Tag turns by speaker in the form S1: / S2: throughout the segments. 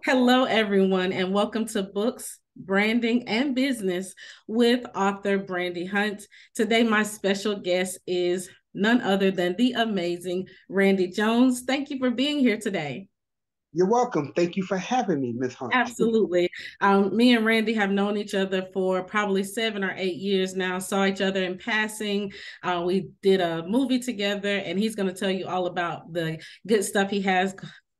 S1: Hello, everyone, and welcome to Books, Branding, and Business with author Brandy Hunt. Today, my special guest is none other than the amazing Randy Jones. Thank you for being here today.
S2: You're welcome. Thank you for having me, Ms. Hunt.
S1: Absolutely. Um, me and Randy have known each other for probably seven or eight years now. Saw each other in passing. Uh, we did a movie together, and he's going to tell you all about the good stuff he has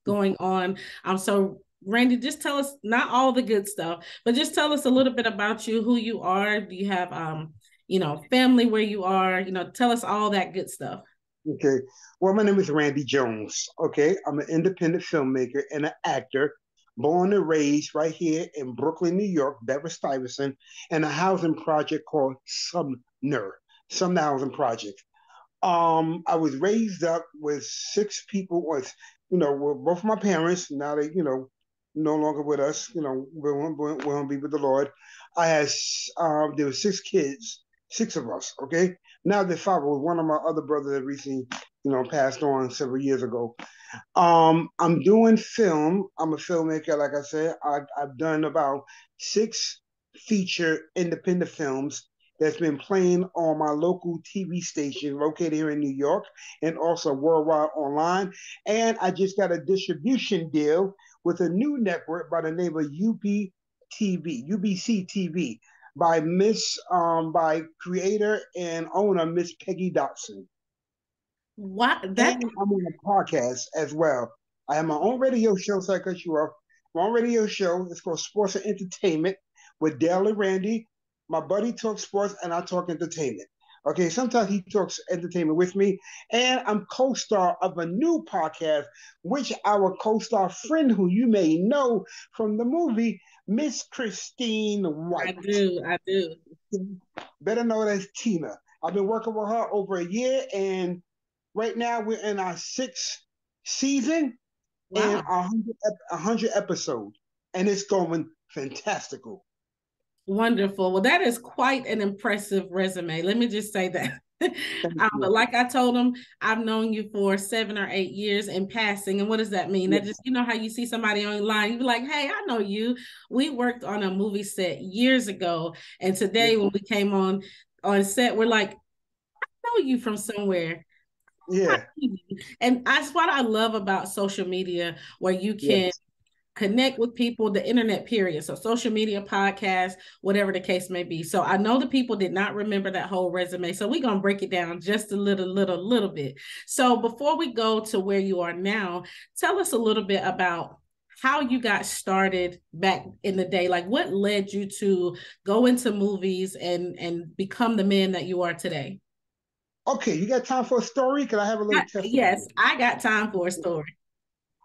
S1: going on. Um, so Randy, just tell us not all the good stuff, but just tell us a little bit about you, who you are. Do you have um, you know, family where you are? You know, tell us all that good stuff.
S2: Okay. Well, my name is Randy Jones. Okay. I'm an independent filmmaker and an actor, born and raised right here in Brooklyn, New York, Bedford Stuyvesant, and a housing project called Sumner, Sumner Housing Project. Um, I was raised up with six people, was you know, both my parents. Now they, you know, no longer with us. You know, we won't, we won't be with the Lord. I had um, there were six kids, six of us. Okay, now the father was one of my other brothers that recently, you know, passed on several years ago. Um, I'm doing film. I'm a filmmaker, like I said. I, I've done about six feature independent films that's been playing on my local TV station located here in New York and also worldwide online. And I just got a distribution deal with a new network by the name of UBTV, UBC TV, by Miss um, by creator and owner Miss Peggy Dotson.
S1: What that
S2: and I'm on a podcast as well. I have my own radio show, so I cut you off. My own radio show. It's called Sports and Entertainment with Dale and Randy. My buddy talks sports and I talk entertainment. Okay, sometimes he talks entertainment with me, and I'm co-star of a new podcast, which our co-star friend, who you may know from the movie, Miss Christine White.
S1: I do, I do.
S2: Better known as Tina. I've been working with her over a year, and right now we're in our sixth season wow. and a hundred, a hundred episodes, and it's going fantastical.
S1: Wonderful. Well, that is quite an impressive resume. Let me just say that. um, but like I told him, I've known you for seven or eight years in passing. And what does that mean? That just, you know, how you see somebody online, you're like, hey, I know you. We worked on a movie set years ago. And today, when we came on on set, we're like, I know you from somewhere.
S2: Yeah.
S1: And that's what I love about social media, where you can yes connect with people, the internet, period. So social media, podcast, whatever the case may be. So I know the people did not remember that whole resume. So we're gonna break it down just a little, little, little bit. So before we go to where you are now, tell us a little bit about how you got started back in the day like what led you to go into movies and and become the man that you are today
S2: okay you got time for a story can i have a little
S1: I, yes i got time for a story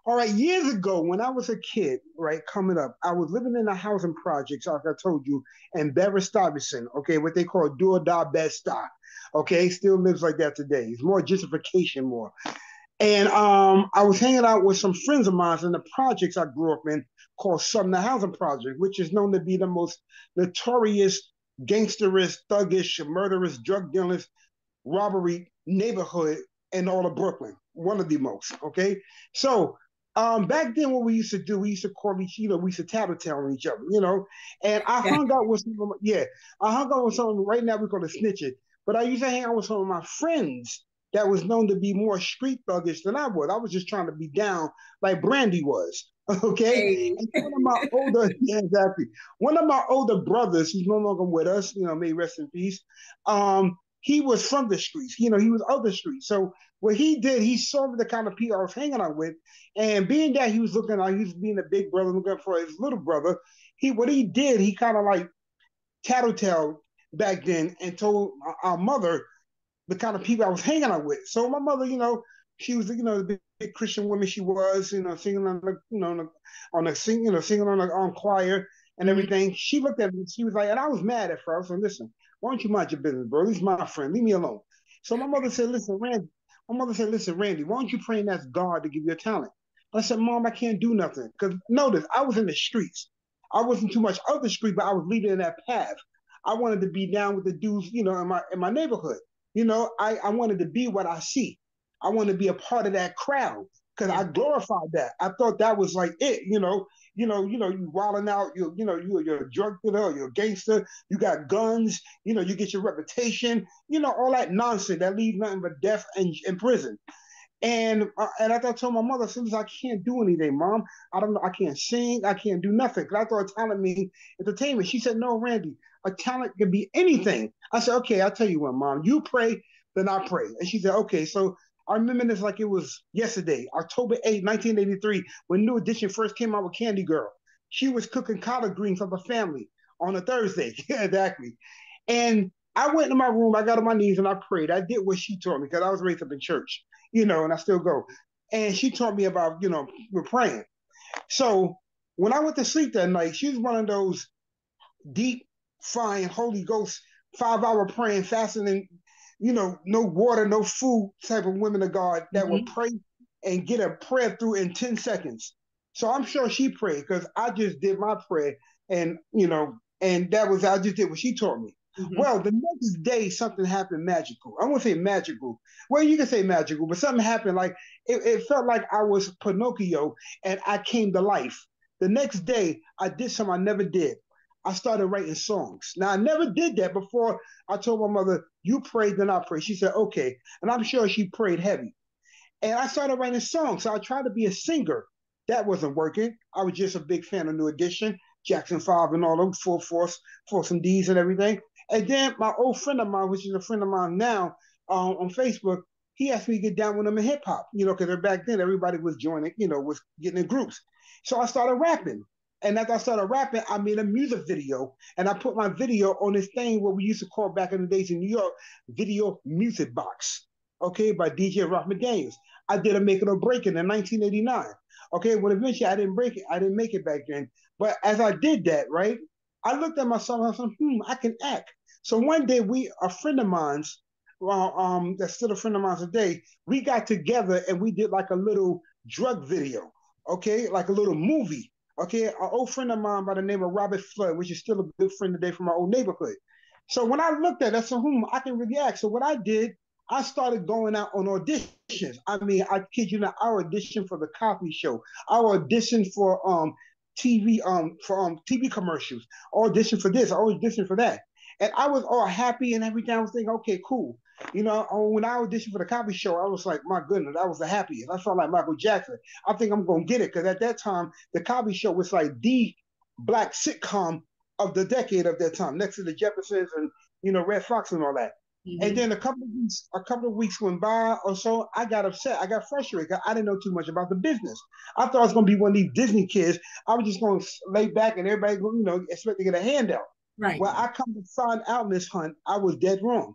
S2: all right, years ago, when I was a kid, right, coming up, I was living in a housing project, like I told you, and Bedford Stuyvesant, okay, what they call do or die bed stock, okay, still lives like that today. It's more gentrification, more. And um, I was hanging out with some friends of mine in the projects I grew up in called Sumner Housing Project, which is known to be the most notorious, gangsterous, thuggish, murderous, drug dealers, robbery neighborhood in all of Brooklyn. One of the most, okay? So um, back then, what we used to do, we used to call each, you know, we used to tattletale on each other, you know. And I hung out with some, of my, yeah, I hung out with some. Right now, we call it snitching. But I used to hang out with some of my friends that was known to be more street thuggish than I was. I was just trying to be down like Brandy was. Okay. Hey. one of my older, yeah, exactly. One of my older brothers, who's no longer with us, you know, may rest in peace. Um, he was from the streets. You know, he was of the streets. So what he did, he saw the kind of people I was hanging out with, and being that he was looking like he was being a big brother looking for his little brother, he what he did, he kind of like tattletale back then and told our mother the kind of people I was hanging out with. So my mother, you know, she was, you know, the big, big Christian woman she was, you know, singing on the, you know, on the, on the sing, you know, singing on the on choir and mm-hmm. everything. She looked at me, she was like, and I was mad at first. And listen, why don't you mind your business, bro? He's my friend. Leave me alone. So my mother said, listen, Randy, my mother said, listen, Randy, why don't you pray and ask God to give you a talent? I said, Mom, I can't do nothing. Because notice, I was in the streets. I wasn't too much of the street, but I was leading in that path. I wanted to be down with the dudes, you know, in my in my neighborhood. You know, I, I wanted to be what I see. I want to be a part of that crowd because I glorified that. I thought that was like it, you know. You know, you know, you wilding out. You, you know, you you're a drug dealer, you're a gangster. You got guns. You know, you get your reputation. You know, all that nonsense that leaves nothing but death and, and prison. And uh, and I thought, told my mother, since I can't do anything, mom. I don't know. I can't sing. I can't do nothing. Cause I thought talent means entertainment. She said, no, Randy, a talent can be anything. I said, okay, I'll tell you what, mom. You pray, then I pray. And she said, okay. So I remember this like it was yesterday, October 8, 1983, when New Edition first came out with Candy Girl. She was cooking collard greens for the family on a Thursday. exactly. And I went to my room, I got on my knees and I prayed. I did what she taught me because I was raised up in church, you know, and I still go. And she taught me about, you know, we're praying. So when I went to sleep that night, she was one of those deep, fine, Holy Ghost, five hour praying, fasting, and you know, no water, no food type of women of God that mm-hmm. will pray and get a prayer through in 10 seconds. So I'm sure she prayed because I just did my prayer and, you know, and that was, I just did what she taught me. Mm-hmm. Well, the next day, something happened magical. I won't say magical. Well, you can say magical, but something happened like it, it felt like I was Pinocchio and I came to life. The next day, I did something I never did. I started writing songs. Now I never did that before. I told my mother, "You prayed, then I pray." She said, "Okay," and I'm sure she prayed heavy. And I started writing songs. So I tried to be a singer. That wasn't working. I was just a big fan of New Edition, Jackson Five, and all them Full Force, Force D's and everything. And then my old friend of mine, which is a friend of mine now um, on Facebook, he asked me to get down with him in hip hop. You know, because back then everybody was joining, you know, was getting in groups. So I started rapping. And as I started rapping, I made a music video and I put my video on this thing what we used to call back in the days in New York, Video Music Box, okay, by DJ Rock McDaniels. I did a Make It or Break It in 1989. Okay, well, eventually I didn't break it, I didn't make it back then. But as I did that, right, I looked at myself and I said, hmm, I can act. So one day we, a friend of mine's, well, um, that's still a friend of mine today, we got together and we did like a little drug video, okay, like a little movie Okay, an old friend of mine by the name of Robert Flood, which is still a good friend today from my old neighborhood. So when I looked at I said, hmm, I can really act. So what I did, I started going out on auditions. I mean, I kid you not, I auditioned for the Cosby Show. I auditioned for um TV um for um TV commercials. I auditioned for this. I auditioned for that. And I was all happy and everything. I was thinking, okay, cool. You know, when I auditioned for the Cosby Show, I was like, my goodness, I was the happiest. I felt like Michael Jackson. I think I'm gonna get it because at that time, the Cosby Show was like the black sitcom of the decade of that time, next to the Jeffersons and you know Redd Foxx and all that. Mm-hmm. And then a couple of weeks, a couple of weeks went by or so. I got upset. I got frustrated. I didn't know too much about the business. I thought I was going to be one of these Disney kids. I was just going to lay back and everybody, you know, expect to get a handout.
S1: Right.
S2: Well, I come to find out, Miss Hunt, I was dead wrong.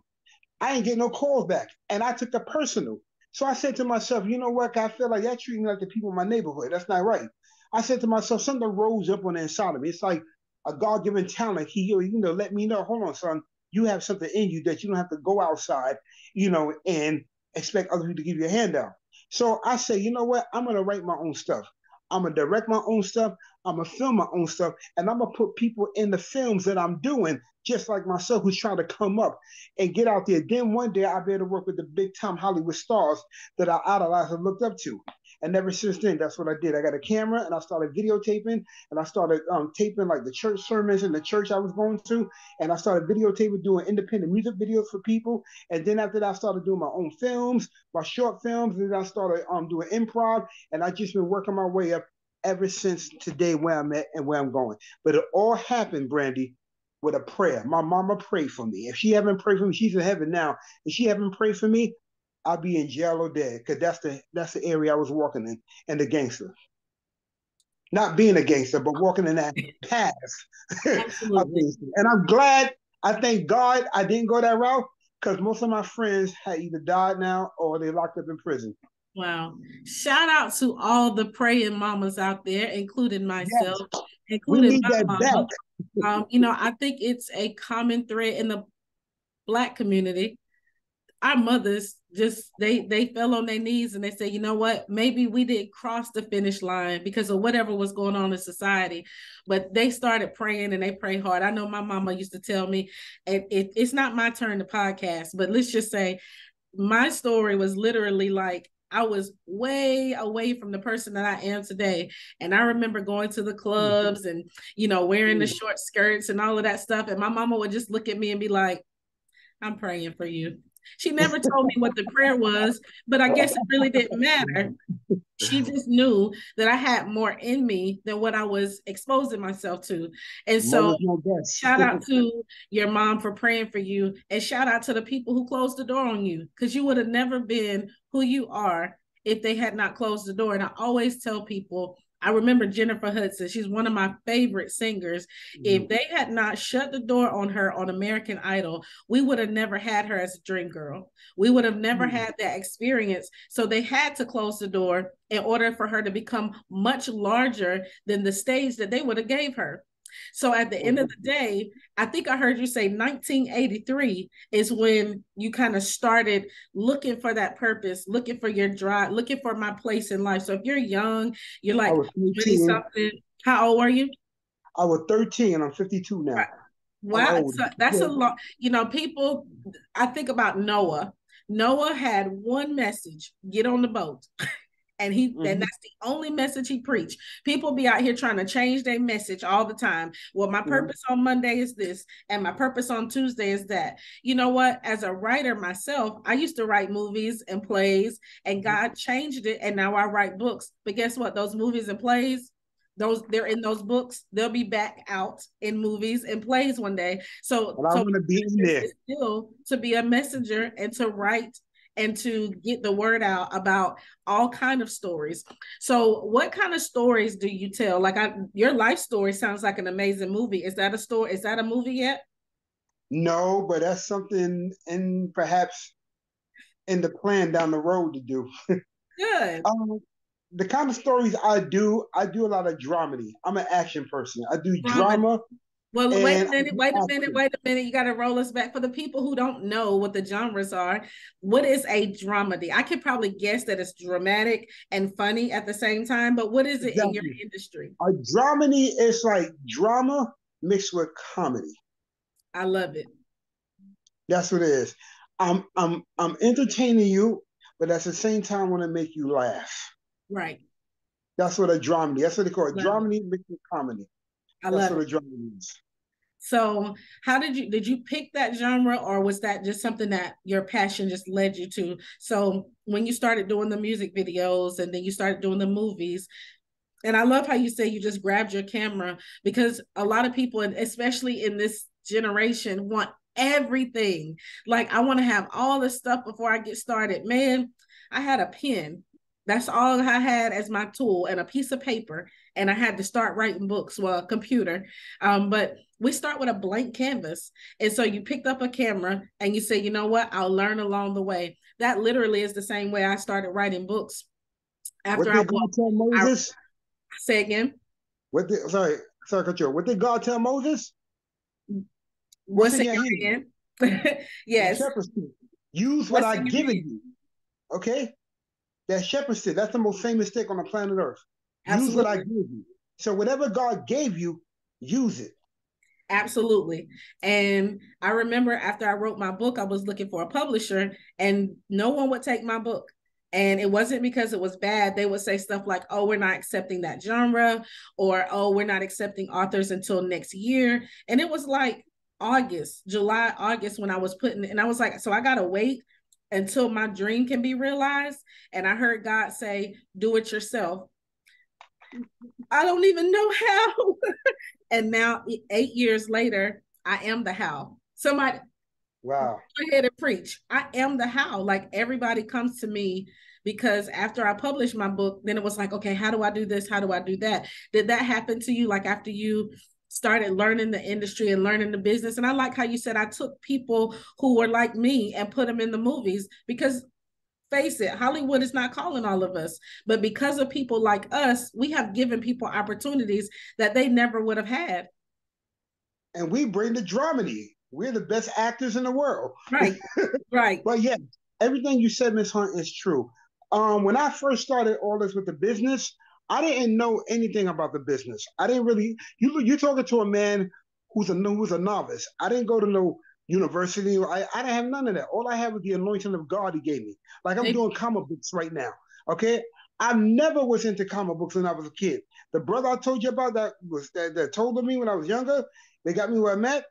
S2: I ain't getting no calls back. And I took it personal. So I said to myself, you know what? I feel like you're treating me like the people in my neighborhood. That's not right. I said to myself, something rose up on the inside of me. It's like a God given talent. He, you know, let me know, hold on, son, you have something in you that you don't have to go outside, you know, and expect other people to give you a handout. So I say, you know what? I'm going to write my own stuff. I'm gonna direct my own stuff. I'm gonna film my own stuff, and I'm gonna put people in the films that I'm doing, just like myself, who's trying to come up and get out there. Then one day I'll be able to work with the big time Hollywood stars that I idolized and looked up to. And ever since then, that's what I did. I got a camera and I started videotaping and I started um, taping like the church sermons in the church I was going to. And I started videotaping, doing independent music videos for people. And then after that, I started doing my own films, my short films. And then I started um, doing improv. And I just been working my way up ever since today where I'm at and where I'm going. But it all happened, Brandy, with a prayer. My mama prayed for me. If she haven't prayed for me, she's in heaven now. If she haven't prayed for me, I'll be in jail or dead because that's the that's the area I was walking in and the gangster. Not being a gangster, but walking in that path. and I'm glad, I thank God I didn't go that route because most of my friends had either died now or they locked up in prison.
S1: Wow. Shout out to all the praying mamas out there, including myself, yes. including my mama. um, you know, I think it's a common thread in the black community. Our mothers just they they fell on their knees and they said, you know what, maybe we didn't cross the finish line because of whatever was going on in society, but they started praying and they pray hard. I know my mama used to tell me, and it, it's not my turn to podcast, but let's just say my story was literally like I was way away from the person that I am today. And I remember going to the mm-hmm. clubs and, you know, wearing the mm. short skirts and all of that stuff. And my mama would just look at me and be like, I'm praying for you. She never told me what the prayer was, but I guess it really didn't matter. She just knew that I had more in me than what I was exposing myself to. And so, shout out to your mom for praying for you, and shout out to the people who closed the door on you because you would have never been who you are if they had not closed the door. And I always tell people I remember Jennifer Hudson. She's one of my favorite singers. Mm-hmm. If they had not shut the door on her on American Idol, we would have never had her as a dream girl. We would have never mm-hmm. had that experience. So they had to close the door in order for her to become much larger than the stage that they would have gave her. So at the end of the day, I think I heard you say 1983 is when you kind of started looking for that purpose, looking for your drive, looking for my place in life. So if you're young, you're like 20 something. How old were you?
S2: I was 13 I'm 52 now. Right.
S1: Wow, so that's a lot. You know, people, I think about Noah. Noah had one message get on the boat. and he mm-hmm. and that's the only message he preached people be out here trying to change their message all the time well my mm-hmm. purpose mm-hmm. on monday is this and my purpose on tuesday is that you know what as a writer myself i used to write movies and plays and mm-hmm. god changed it and now i write books but guess what those movies and plays those they're in those books they'll be back out in movies and plays one day so,
S2: well,
S1: so
S2: to be in there
S1: still to be a messenger and to write and to get the word out about all kind of stories. So what kind of stories do you tell? Like I, your life story sounds like an amazing movie. Is that a story? Is that a movie yet?
S2: No, but that's something in perhaps in the plan down the road to do.
S1: Good. um,
S2: the kind of stories I do, I do a lot of dramedy. I'm an action person. I do drama
S1: well, and wait a minute, wait a minute, wait a minute. You got to roll us back for the people who don't know what the genres are. What is a dramedy? I could probably guess that it's dramatic and funny at the same time, but what is it exactly. in your industry?
S2: A dramedy is like drama mixed with comedy.
S1: I love it.
S2: That's what it is. I'm I'm I'm entertaining you, but at the same time, I want to make you laugh.
S1: Right.
S2: That's what a dramedy. That's what they call it. Love dramedy mixed with comedy. I love what it. is.
S1: So, how did you did you pick that genre, or was that just something that your passion just led you to? So, when you started doing the music videos and then you started doing the movies, and I love how you say you just grabbed your camera because a lot of people, and especially in this generation, want everything. Like, I want to have all this stuff before I get started. Man, I had a pen. That's all I had as my tool and a piece of paper and I had to start writing books, well, a computer. Um, but we start with a blank canvas. And so you picked up a camera and you say, you know what, I'll learn along the way. That literally is the same way I started writing books. After
S2: I God tell Moses? I,
S1: say again.
S2: What did sorry, sorry, control. What did God tell Moses?
S1: What's, What's in your hand? yes.
S2: Use what I've given you. Okay? That shepherd stick, that's the most famous stick on the planet Earth. Absolutely. Use what I give you. So whatever God gave you, use it.
S1: Absolutely. And I remember after I wrote my book, I was looking for a publisher and no one would take my book. And it wasn't because it was bad. They would say stuff like, oh, we're not accepting that genre, or oh, we're not accepting authors until next year. And it was like August, July, August when I was putting, and I was like, so I got to wait until my dream can be realized. And I heard God say, do it yourself. I don't even know how. and now, eight years later, I am the how. Somebody,
S2: wow,
S1: go ahead and preach. I am the how. Like everybody comes to me because after I published my book, then it was like, okay, how do I do this? How do I do that? Did that happen to you? Like after you started learning the industry and learning the business. And I like how you said I took people who were like me and put them in the movies because face it, Hollywood is not calling all of us. But because of people like us, we have given people opportunities that they never would have had.
S2: And we bring the dramedy. We're the best actors in the world.
S1: Right. right.
S2: But yeah, everything you said, Miss Hunt, is true. Um, when I first started all this with the business, I didn't know anything about the business. I didn't really. You you're talking to a man who's a who's a novice. I didn't go to no university. I, I didn't have none of that. All I had was the anointing of God he gave me. Like I'm doing comic books right now. Okay, I never was into comic books when I was a kid. The brother I told you about that was that, that told me when I was younger, they got me where I met.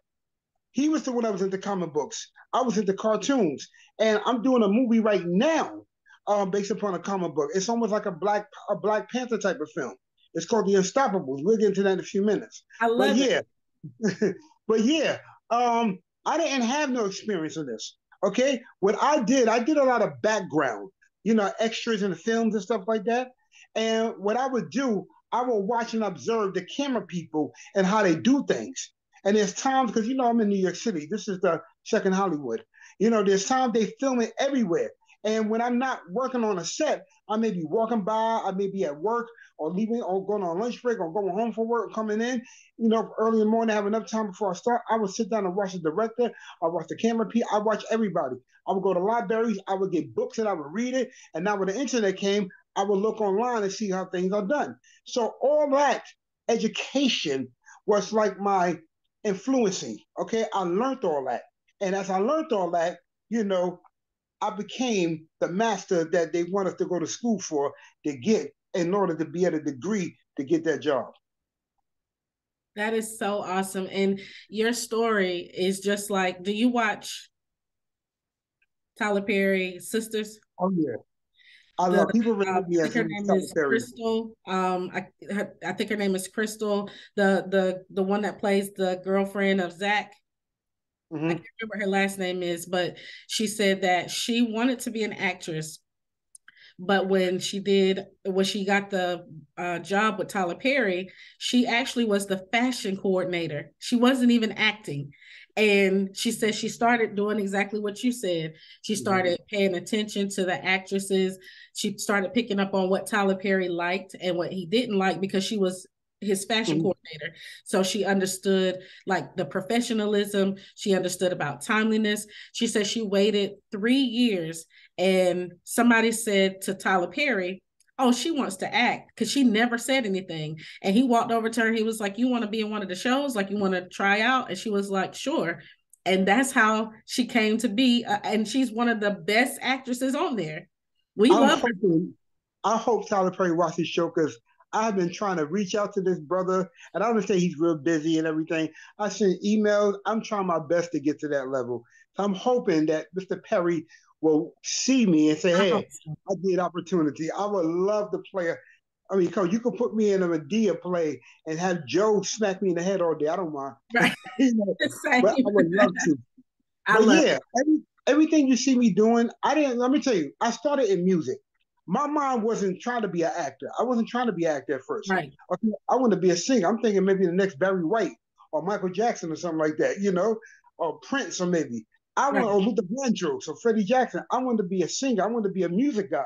S2: He was the one that was into comic books. I was into cartoons, and I'm doing a movie right now, um, based upon a comic book. It's almost like a black a Black Panther type of film. It's called The Unstoppables. We'll get into that in a few minutes.
S1: I love
S2: but
S1: it.
S2: yeah, but yeah, um, I didn't have no experience in this. Okay, what I did, I did a lot of background, you know, extras in the films and stuff like that. And what I would do, I would watch and observe the camera people and how they do things. And there's times because you know I'm in New York City. This is the second Hollywood. You know, there's times they film it everywhere. And when I'm not working on a set, I may be walking by, I may be at work or leaving or going on lunch break or going home from work, coming in, you know, early in the morning, have enough time before I start. I would sit down and watch the director, I watch the camera people, I watch everybody. I would go to libraries, I would get books and I would read it. And now when the internet came, I would look online and see how things are done. So all that education was like my influencing. Okay, I learned all that, and as I learned all that, you know, I became the master that they want us to go to school for to get in order to be at a degree to get that job.
S1: That is so awesome. And your story is just like, do you watch Tyler Perry Sistas?
S2: Oh yeah. I love people
S1: uh, I think her name is Perry. Crystal. Um, I her, I think her name is Crystal, the the the one that plays the girlfriend of Zach. Mm-hmm. I can't remember her last name is, but she said that she wanted to be an actress, but when she did, when she got the uh, job with Tyler Perry, she actually was the fashion coordinator. She wasn't even acting. And she said she started doing exactly what you said. She mm-hmm. started paying attention to the actresses. She started picking up on what Tyler Perry liked and what he didn't like because she was his fashion mm-hmm. coordinator. So she understood like the professionalism. She understood about timeliness. She said she waited three years and somebody said to Tyler Perry, Oh, she wants to act because she never said anything. And he walked over to her. He was like, You want to be in one of the shows? Like, you want to try out? And she was like, Sure. And that's how she came to be. Uh, and she's one of the best actresses on there. We I'm love
S2: hoping, her. I hope Tyler Perry watches the show because I've been trying to reach out to this brother, and I understand he's real busy and everything. I send emails. I'm trying my best to get to that level. So I'm hoping that Mr. Perry will see me and say, "Hey, I get opportunity. I would love to play." I mean, cause you could put me in a Madea play and have Joe smack me in the head all day. I don't mind. Right. you know, but I would love to. I but love yeah, every, everything you see me doing, I didn't. Let me tell you, I started in music my mind wasn't trying to be an actor. I wasn't trying to be an actor at first.
S1: Right.
S2: I wanted to be a singer. I'm thinking maybe the next Barry White or Michael Jackson or something like that, you know, or Prince or maybe. I right. want or Luther Vandross or Freddie Jackson. I wanted to be a singer. I wanted to be a music guy.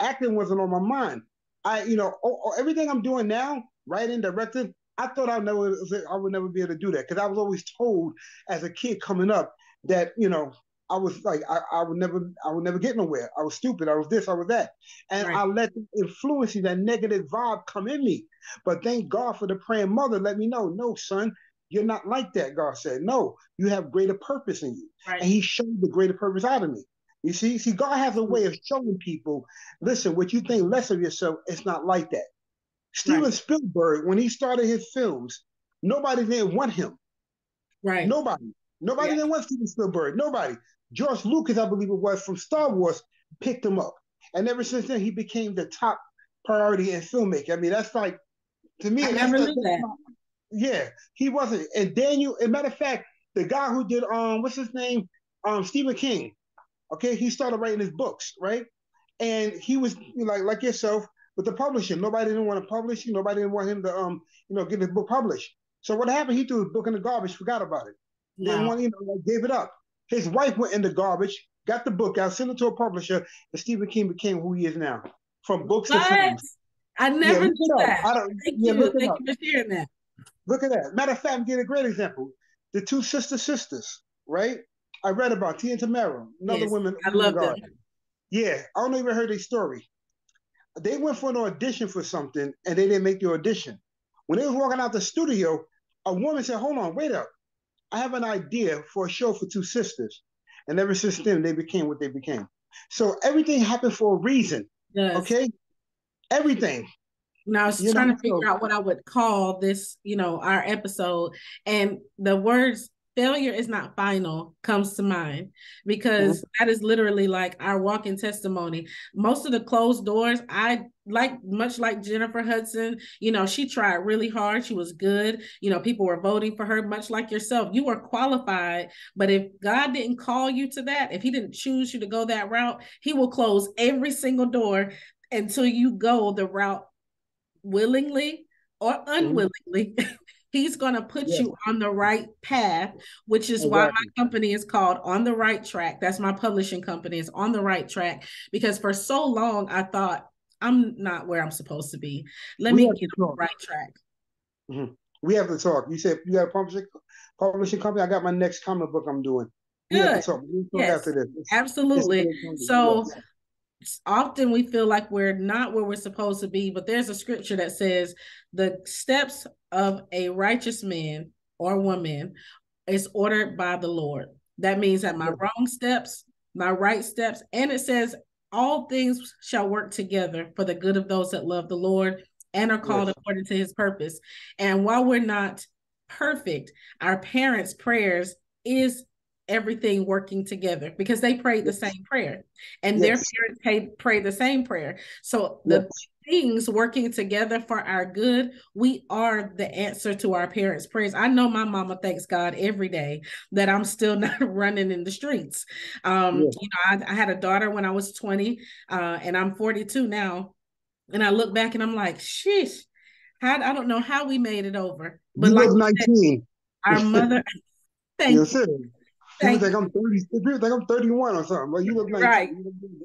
S2: Acting wasn't on my mind. I, you know, everything I'm doing now, writing, directing, I thought I never, I would never be able to do that because I was always told as a kid coming up that you know I was like, I, I would never, I would never get nowhere. I was stupid. I was this, I was that. And right. I let the influencing that negative vibe come in me. But thank God for the praying mother let me know, no, son, you're not like that. God said, no, you have greater purpose in you. Right. And he showed the greater purpose out of me. You see, see, God has a way of showing people, listen, what you think less of yourself, it's not like that. Steven right. Spielberg, when he started his films, nobody didn't want him.
S1: Right.
S2: Nobody. Nobody yeah. didn't want Steven Spielberg. Nobody. George Lucas, I believe it was, from Star Wars, picked him up. And ever since then, he became the top priority in filmmaking. I mean, that's like, to me,
S1: I never knew that.
S2: Yeah, he wasn't. And Daniel, as a matter of fact, the guy who did, um, what's his name? Um, Stephen King. Okay, he started writing his books, right? And he was like like yourself with the publisher. Nobody didn't want to publish. Nobody didn't want him to um, you know, get his book published. So what happened? He threw his book in the garbage, forgot about it. Wow. Didn't want, you know, like, gave it up. His wife went in the garbage, got the book out, sent it to a publisher, and Stephen King became who he is now. From books what? to films.
S1: I never yeah, knew that. I don't, Thank yeah, you. Thank you for sharing that.
S2: Look at that. Matter of fact, I'm getting a great example. The two sister sisters, right? I read about Tia and Tamera, another yes, woman.
S1: I love them.
S2: Yeah, I don't even heard their story. They went for an audition for something and they didn't make the audition. When they was walking out the studio, a woman said, Hold on, wait up. I have an idea for a show for two sisters. And ever since then, they became what they became. So everything happened for a reason. Yes. Okay, everything.
S1: Now I was you trying know, to figure so. out what I would call this, you know, our episode, and the words failure is not final comes to mind because mm-hmm. that is literally like our walking testimony. Most of the closed doors, I like much like Jennifer Hudson, you know, she tried really hard. She was good. You know, people were voting for her, much like yourself. You were qualified, but if God didn't call you to that, if He didn't choose you to go that route, He will close every single door until you go the route willingly or mm-hmm. unwillingly. Mm-hmm. He's going to put yes. you on the right path, which is exactly. why my company is called On the Right Track. That's my publishing company, is On the Right Track. Because for so long, I thought, I'm not where I'm supposed to be. Let we me get on the right track.
S2: Mm-hmm. We have to talk. You said you got a publishing, publishing company. I got my next comic book I'm doing. We Good. have to talk. We talk
S1: yes. this. Absolutely. so often we feel like we're not where we're supposed to be, but there's a scripture that says the steps of a righteous man or woman is ordered by the Lord. That means that my wrong steps, my right steps, and it says all things shall work together for the good of those that love the Lord and are called yes. according to his purpose. And while we're not perfect, our parents' prayers is everything working together because they prayed the same prayer and yes. their parents prayed, the same prayer. So the yes. things working together for our good, we are the answer to our parents' prayers. I know my mama thanks God every day that I'm still not running in the streets. Um, yes. You know, I, I, had a daughter when I was 20 uh, and I'm 42 now. And I look back and I'm like, sheesh, how, I don't know how we made it over.
S2: But you like 19.
S1: Said, our mother, thank yes, you.
S2: People think I'm 30, people think I'm 31 or something. Well, you look like
S1: right.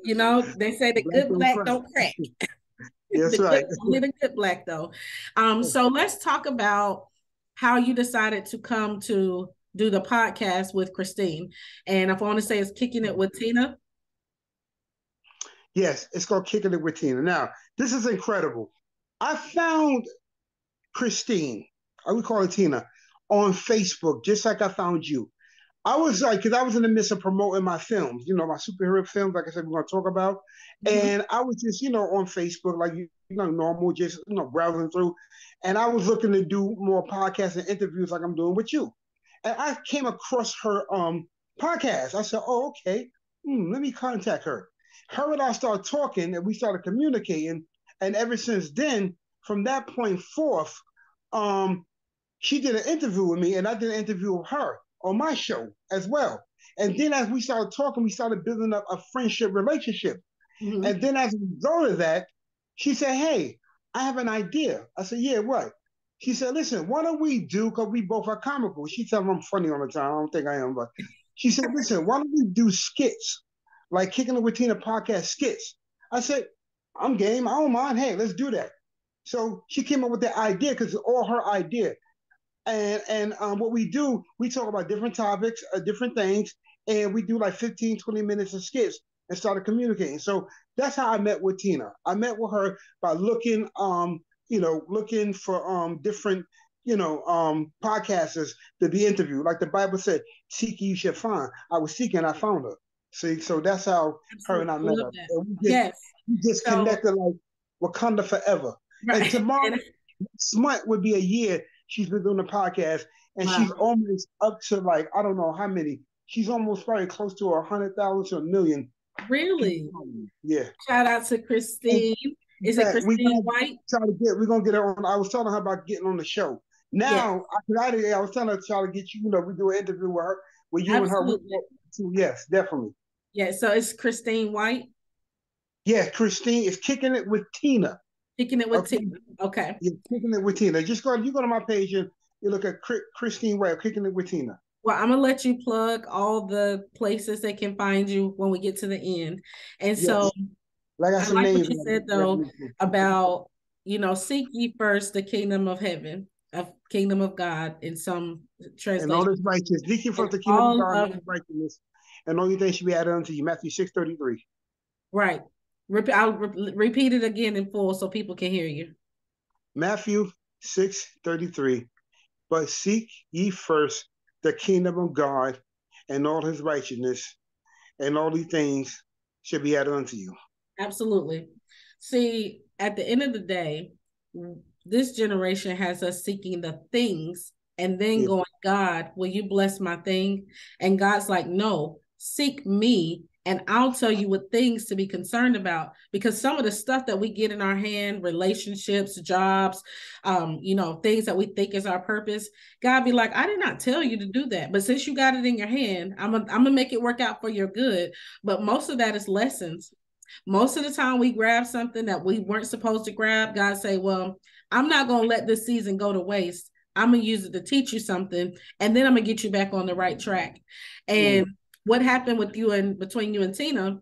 S1: You know, they say the black good black crack. don't crack.
S2: That's right.
S1: Good, good black though. Um, so let's talk about how you decided to come to do the podcast with Christine. And if I want to say it's kicking it with Tina.
S2: Yes, it's called Kicking It with Tina. Now, this is incredible. I found Christine, I would call it Tina, on Facebook, just like I found you. I was like, because I was in the midst of promoting my films, you know, my superhero films, like I said, we're going to talk about. Mm-hmm. And I was just, you know, on Facebook, like, you know, normal, just, you know, browsing through. And I was looking to do more podcasts and interviews like I'm doing with you. And I came across her um podcast. I said, oh, okay, hmm, let me contact her. Her and I started talking and we started communicating. And ever since then, from that point forth, um, she did an interview with me and I did an interview with her on my show as well. And then as we started talking, we started building up a friendship relationship. Mm-hmm. And then as a result of that, she said, Hey, I have an idea. I said, Yeah, what? She said, Listen, why don't we do, because we both are comical. She said I'm funny all the time. I don't think I am, but she said, Listen, why don't we do skits? Like Kicking It with Tina podcast skits. I said, I'm game. I don't mind. Hey, let's do that. So she came up with the idea because it's all her idea and and um, what we do we talk about different topics uh, different things and we do like 15 20 minutes of skits and started communicating. So that's how i met with tina. I met with her by looking um you know looking for um different you know um podcasters to be interviewed. Like the bible said seek you shall find. I was seeking i found her. See so that's how Absolutely. her and i met her. And we just, yes. we just so, connected like wakanda forever. Right. and tomorrow smart would be a year She's been doing the podcast, and wow. she's almost up to like I don't know how many. She's almost probably close to a hundred thousand to a million.
S1: Really?
S2: Yeah.
S1: Shout out to Christine. Is it Christine we White?
S2: Try to get. We're gonna get her on. I was telling her about getting on the show. Now, yeah. I, I was telling her to try to get you. You know, we do an interview with her, with you Absolutely. and her. Yes, definitely.
S1: Yeah. So it's Christine White.
S2: Yeah, Christine is kicking it with Tina.
S1: Kicking it with okay. Tina. Okay.
S2: Yeah, kicking it with Tina. Just go. You go to my page and you look at Christine Webb, kicking it with Tina.
S1: Well, I'm gonna let you plug all the places they can find you when we get to the end. And yes. so, like I, I like what you said though about you know seek ye first the kingdom of heaven, of kingdom of God in some translation.
S2: And all this righteousness, seek ye first the kingdom of God and righteousness, and all your things should be added unto you. Matthew six thirty three.
S1: Right. I'll re- repeat it again in full so people can hear you.
S2: Matthew 6 33. But seek ye first the kingdom of God and all his righteousness, and all these things should be added unto you.
S1: Absolutely. See, at the end of the day, this generation has us seeking the things and then yeah. going, God, will you bless my thing? And God's like, no, seek me and I'll tell you what things to be concerned about because some of the stuff that we get in our hand, relationships, jobs, um, you know, things that we think is our purpose, God be like, I did not tell you to do that, but since you got it in your hand, I'm gonna make it work out for your good. But most of that is lessons. Most of the time, we grab something that we weren't supposed to grab. God say, "Well, I'm not gonna let this season go to waste. I'm gonna use it to teach you something, and then I'm gonna get you back on the right track." And mm what happened with you and between you and Tina,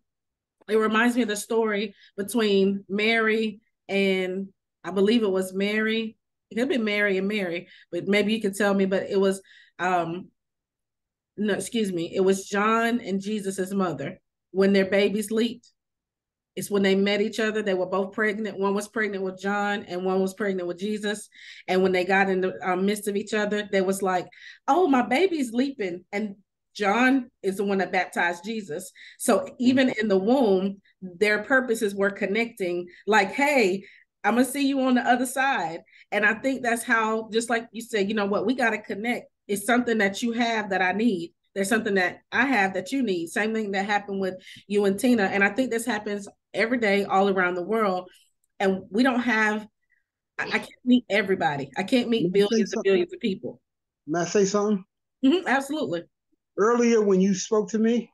S1: it reminds me of the story between Mary and I believe it was Mary. It could be Mary and Mary, but maybe you could tell me. But it was um no, excuse me, it was John and Jesus's mother when their babies leaped. It's when they met each other. They were both pregnant. One was pregnant with John, and one was pregnant with Jesus. And when they got in the um, midst of each other, they was like, "Oh, my baby's leaping," and John is the one that baptized Jesus. So even in the womb, their purposes were connecting, like, hey, I'm gonna see you on the other side. And I think that's how, just like you said, you know what, we gotta connect. It's something that you have that I need. There's something that I have that you need. Same thing that happened with you and Tina. And I think this happens every day all around the world. And we don't have, I, I can't meet everybody. I can't meet billions and billions of people.
S2: May I say something?
S1: Mm-hmm, absolutely
S2: earlier when you spoke to me,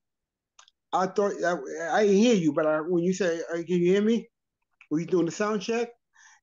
S2: I thought I, I didn't hear you, but I, when you say, "Can you hear me?" Were you doing the sound check?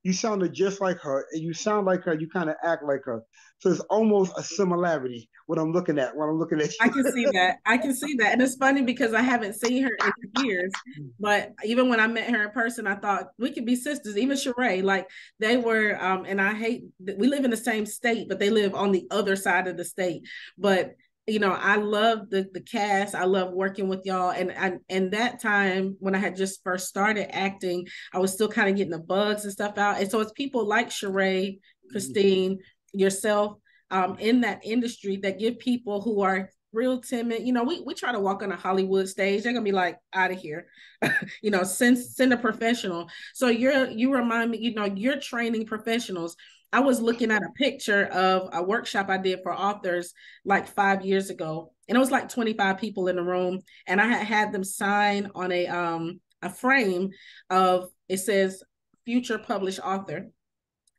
S2: You sounded just like her, and you sound like her. You kind of act like her, so it's almost a similarity. What I'm looking at, what I'm looking at. You.
S1: I can see that. I can see that, and it's funny because I haven't seen her in years. But even when I met her in person, I thought we could be sisters. Even Sheree, like they were. Um, and I hate we live in the same state, but they live on the other side of the state. But you know, I love the the cast. I love working with y'all. And and and that time when I had just first started acting, I was still kind of getting the bugs and stuff out. And so it's people like Sheree, mm-hmm. Christine, yourself, um, in that industry that give people who are real timid. You know, we we try to walk on a Hollywood stage. They're gonna be like out of here. you know, send send a professional. So you're you remind me, you know, you're training professionals I was looking at a picture of a workshop I did for authors like five years ago, and it was like 25 people in the room, and I had had them sign on a um a frame of it says future published author,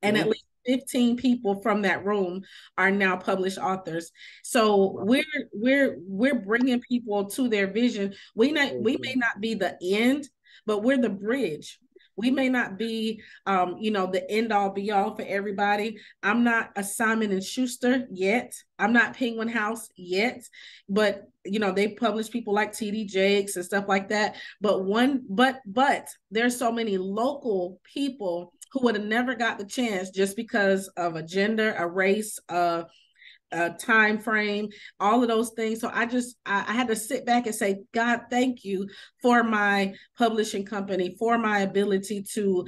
S1: and mm-hmm. at least 15 people from that room are now published authors. So we're we're we're bringing people to their vision. We not we may not be the end, but we're the bridge we may not be um, you know the end all be all for everybody. I'm not a simon and schuster yet. I'm not penguin house yet. But you know they publish people like td jakes and stuff like that. But one but but there's so many local people who would have never got the chance just because of a gender a race uh uh, time frame, all of those things. So I just I, I, had to sit back and say, God, thank you for my publishing company, for my ability to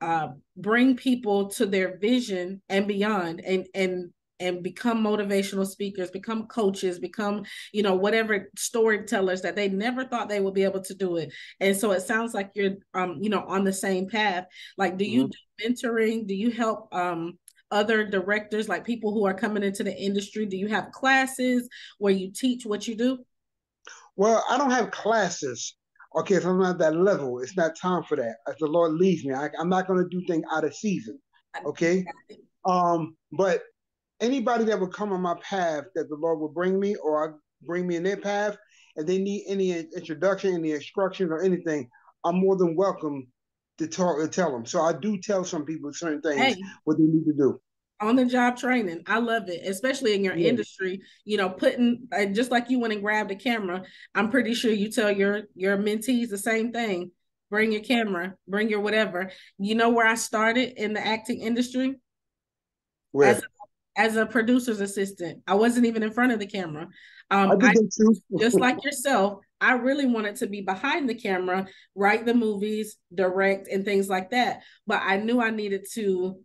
S1: uh, bring people to their vision and beyond, and and and become motivational speakers, become coaches, become you know whatever storytellers that they never thought they would be able to do it. And so it sounds like you're um you know on the same path. Like, do you mm-hmm. do mentoring? Do you help um other directors, like people who are coming into the industry? Do you have classes where you teach what you do?
S2: Well, I don't have classes. Okay, if I'm at that level, it's not time for that. As the Lord leads me, I, am not going to do things out of season. Okay, um, but anybody that would come on my path that the Lord will bring me, or I bring me in their path, and they need any introduction, any instruction, or anything, I'm more than welcome to talk and tell them. So I do tell some people certain things hey, what they need to do.
S1: On the job training, I love it, especially in your yeah. industry. You know, putting uh, just like you went and grabbed a camera. I'm pretty sure you tell your your mentees the same thing. Bring your camera, bring your whatever. You know where I started in the acting industry?
S2: Where? As a,
S1: as a producer's assistant. I wasn't even in front of the camera. Um, I, I just like yourself, I really wanted to be behind the camera, write the movies, direct, and things like that. But I knew I needed to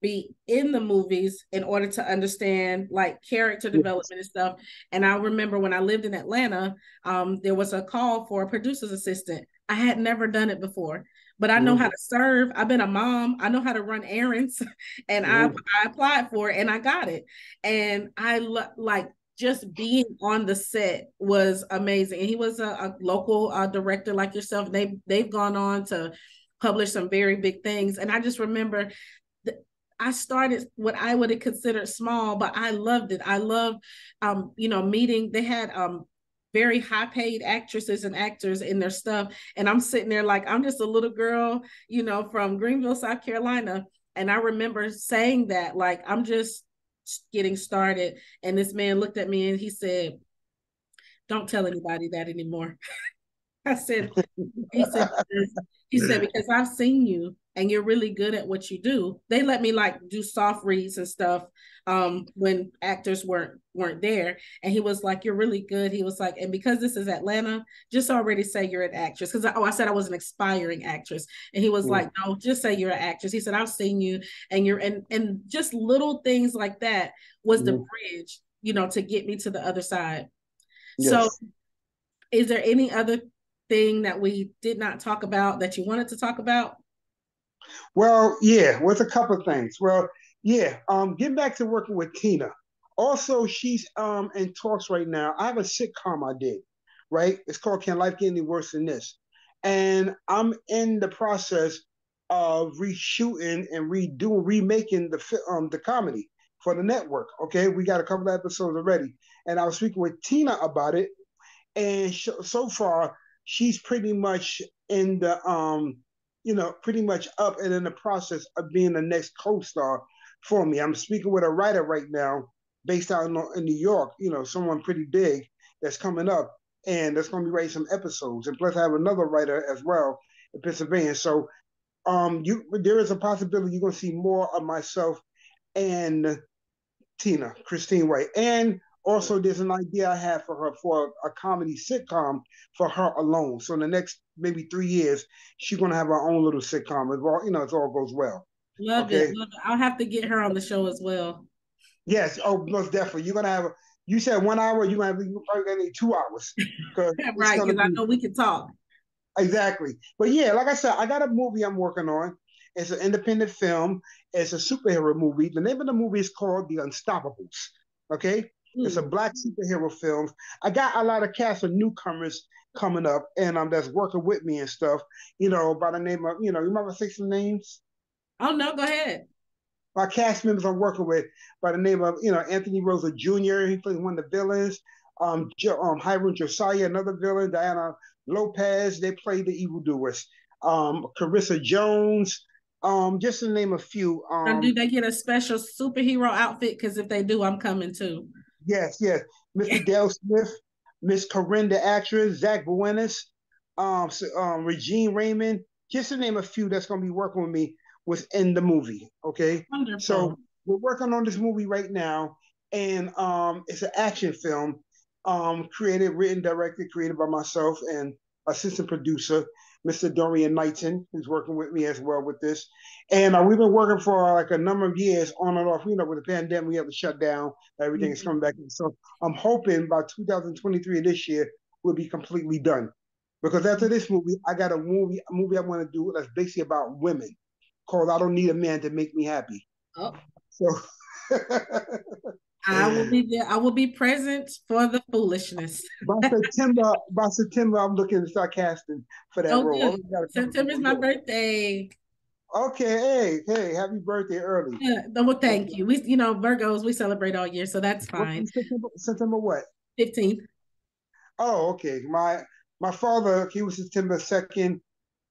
S1: be in the movies in order to understand like character development and stuff. And I remember when I lived in Atlanta, um, there was a call for a producer's assistant. I had never done it before, but I know mm-hmm. how to serve. I've been a mom. I know how to run errands, and mm-hmm. I I applied for it and I got it. And I lo- like just being on the set was amazing. And he was a, a local uh, director like yourself. They they've gone on to publish some very big things, and I just remember. I started what I would have considered small, but I loved it. I loved, um, you know, meeting. They had um, very high paid actresses and actors in their stuff. And I'm sitting there like, I'm just a little girl, you know, from Greenville, South Carolina. And I remember saying that, like, I'm just getting started. And this man looked at me and he said, Don't tell anybody that anymore. I said, he said, he said, because I've seen you and you're really good at what you do. They let me like do soft reads and stuff um when actors weren't weren't there and he was like you're really good he was like and because this is atlanta just already say you're an actress because oh i said i was an aspiring actress and he was mm. like no just say you're an actress he said i've seen you and you're and and just little things like that was mm. the bridge you know to get me to the other side yes. so is there any other thing that we did not talk about that you wanted to talk about
S2: well, yeah, with a couple of things. Well, yeah, um, getting back to working with Tina. Also, she's um in talks right now. I have a sitcom I did, right? It's called Can Life Get Any Worse Than This? And I'm in the process of reshooting and redoing, remaking the um the comedy for the network. Okay, we got a couple of episodes already, and I was speaking with Tina about it, and sh- so far she's pretty much in the um you know, pretty much up and in the process of being the next co-star for me. I'm speaking with a writer right now based out in, in New York, you know, someone pretty big that's coming up and that's going to be writing some episodes. And plus I have another writer as well in Pennsylvania. So um, you there is a possibility you're going to see more of myself and Tina, Christine White. And also, there's an idea I have for her for a comedy sitcom for her alone. So in the next maybe three years, she's gonna have her own little sitcom as well. You know, it all goes well.
S1: Love, okay? it, love it. I'll have to get her on the show as well.
S2: Yes. Oh, most definitely. You're gonna have. You said one hour. You're gonna have. You're probably gonna need two hours.
S1: right, because I know we can talk.
S2: Exactly. But yeah, like I said, I got a movie I'm working on. It's an independent film. It's a superhero movie. The name of the movie is called The Unstoppables. Okay. Mm. It's a hmm. black superhero film. I got a lot of cast of newcomers coming up, and um, that's working with me and stuff. You know, by the name of you know, you remember say some names?
S1: Oh no, go ahead.
S2: My cast members I'm working with by the name of you know Anthony Rosa Jr. He plays one of the villains. Um, jo- um, Hiram Josiah, another villain. Diana Lopez, they play the evildoers. Um, Carissa Jones, um, just to name a few. Um,
S1: and do they get a special superhero outfit? Because if they do, I'm coming too.
S2: Yes, yes. Mr. Dale Smith, Miss Corinda actress, Zach Buenas, um, um, Regine Raymond, just to name a few that's going to be working with me was in the movie. Okay. Wonderful. So we're working on this movie right now, and um, it's an action film, um, created, written, directed, created by myself and assistant producer. Mr. Dorian Knighton, who's working with me as well with this. And uh, we've been working for like a number of years on and off. You know, with the pandemic, we have to shut down. Everything is mm-hmm. coming back. In. So I'm hoping by 2023 this year, we'll be completely done. Because after this movie, I got a movie, a movie I want to do that's basically about women called I Don't Need a Man to Make Me Happy. Oh. So
S1: I will be there. I will be present for the foolishness.
S2: by September, by September, I'm looking to start casting for that oh, role.
S1: Oh, September is my birthday.
S2: Okay, hey, hey, happy birthday early.
S1: Yeah, well, thank you. We, you know, Virgos, we celebrate all year, so that's fine.
S2: September, September what?
S1: 15th.
S2: Oh, okay. My my father, he was September 2nd.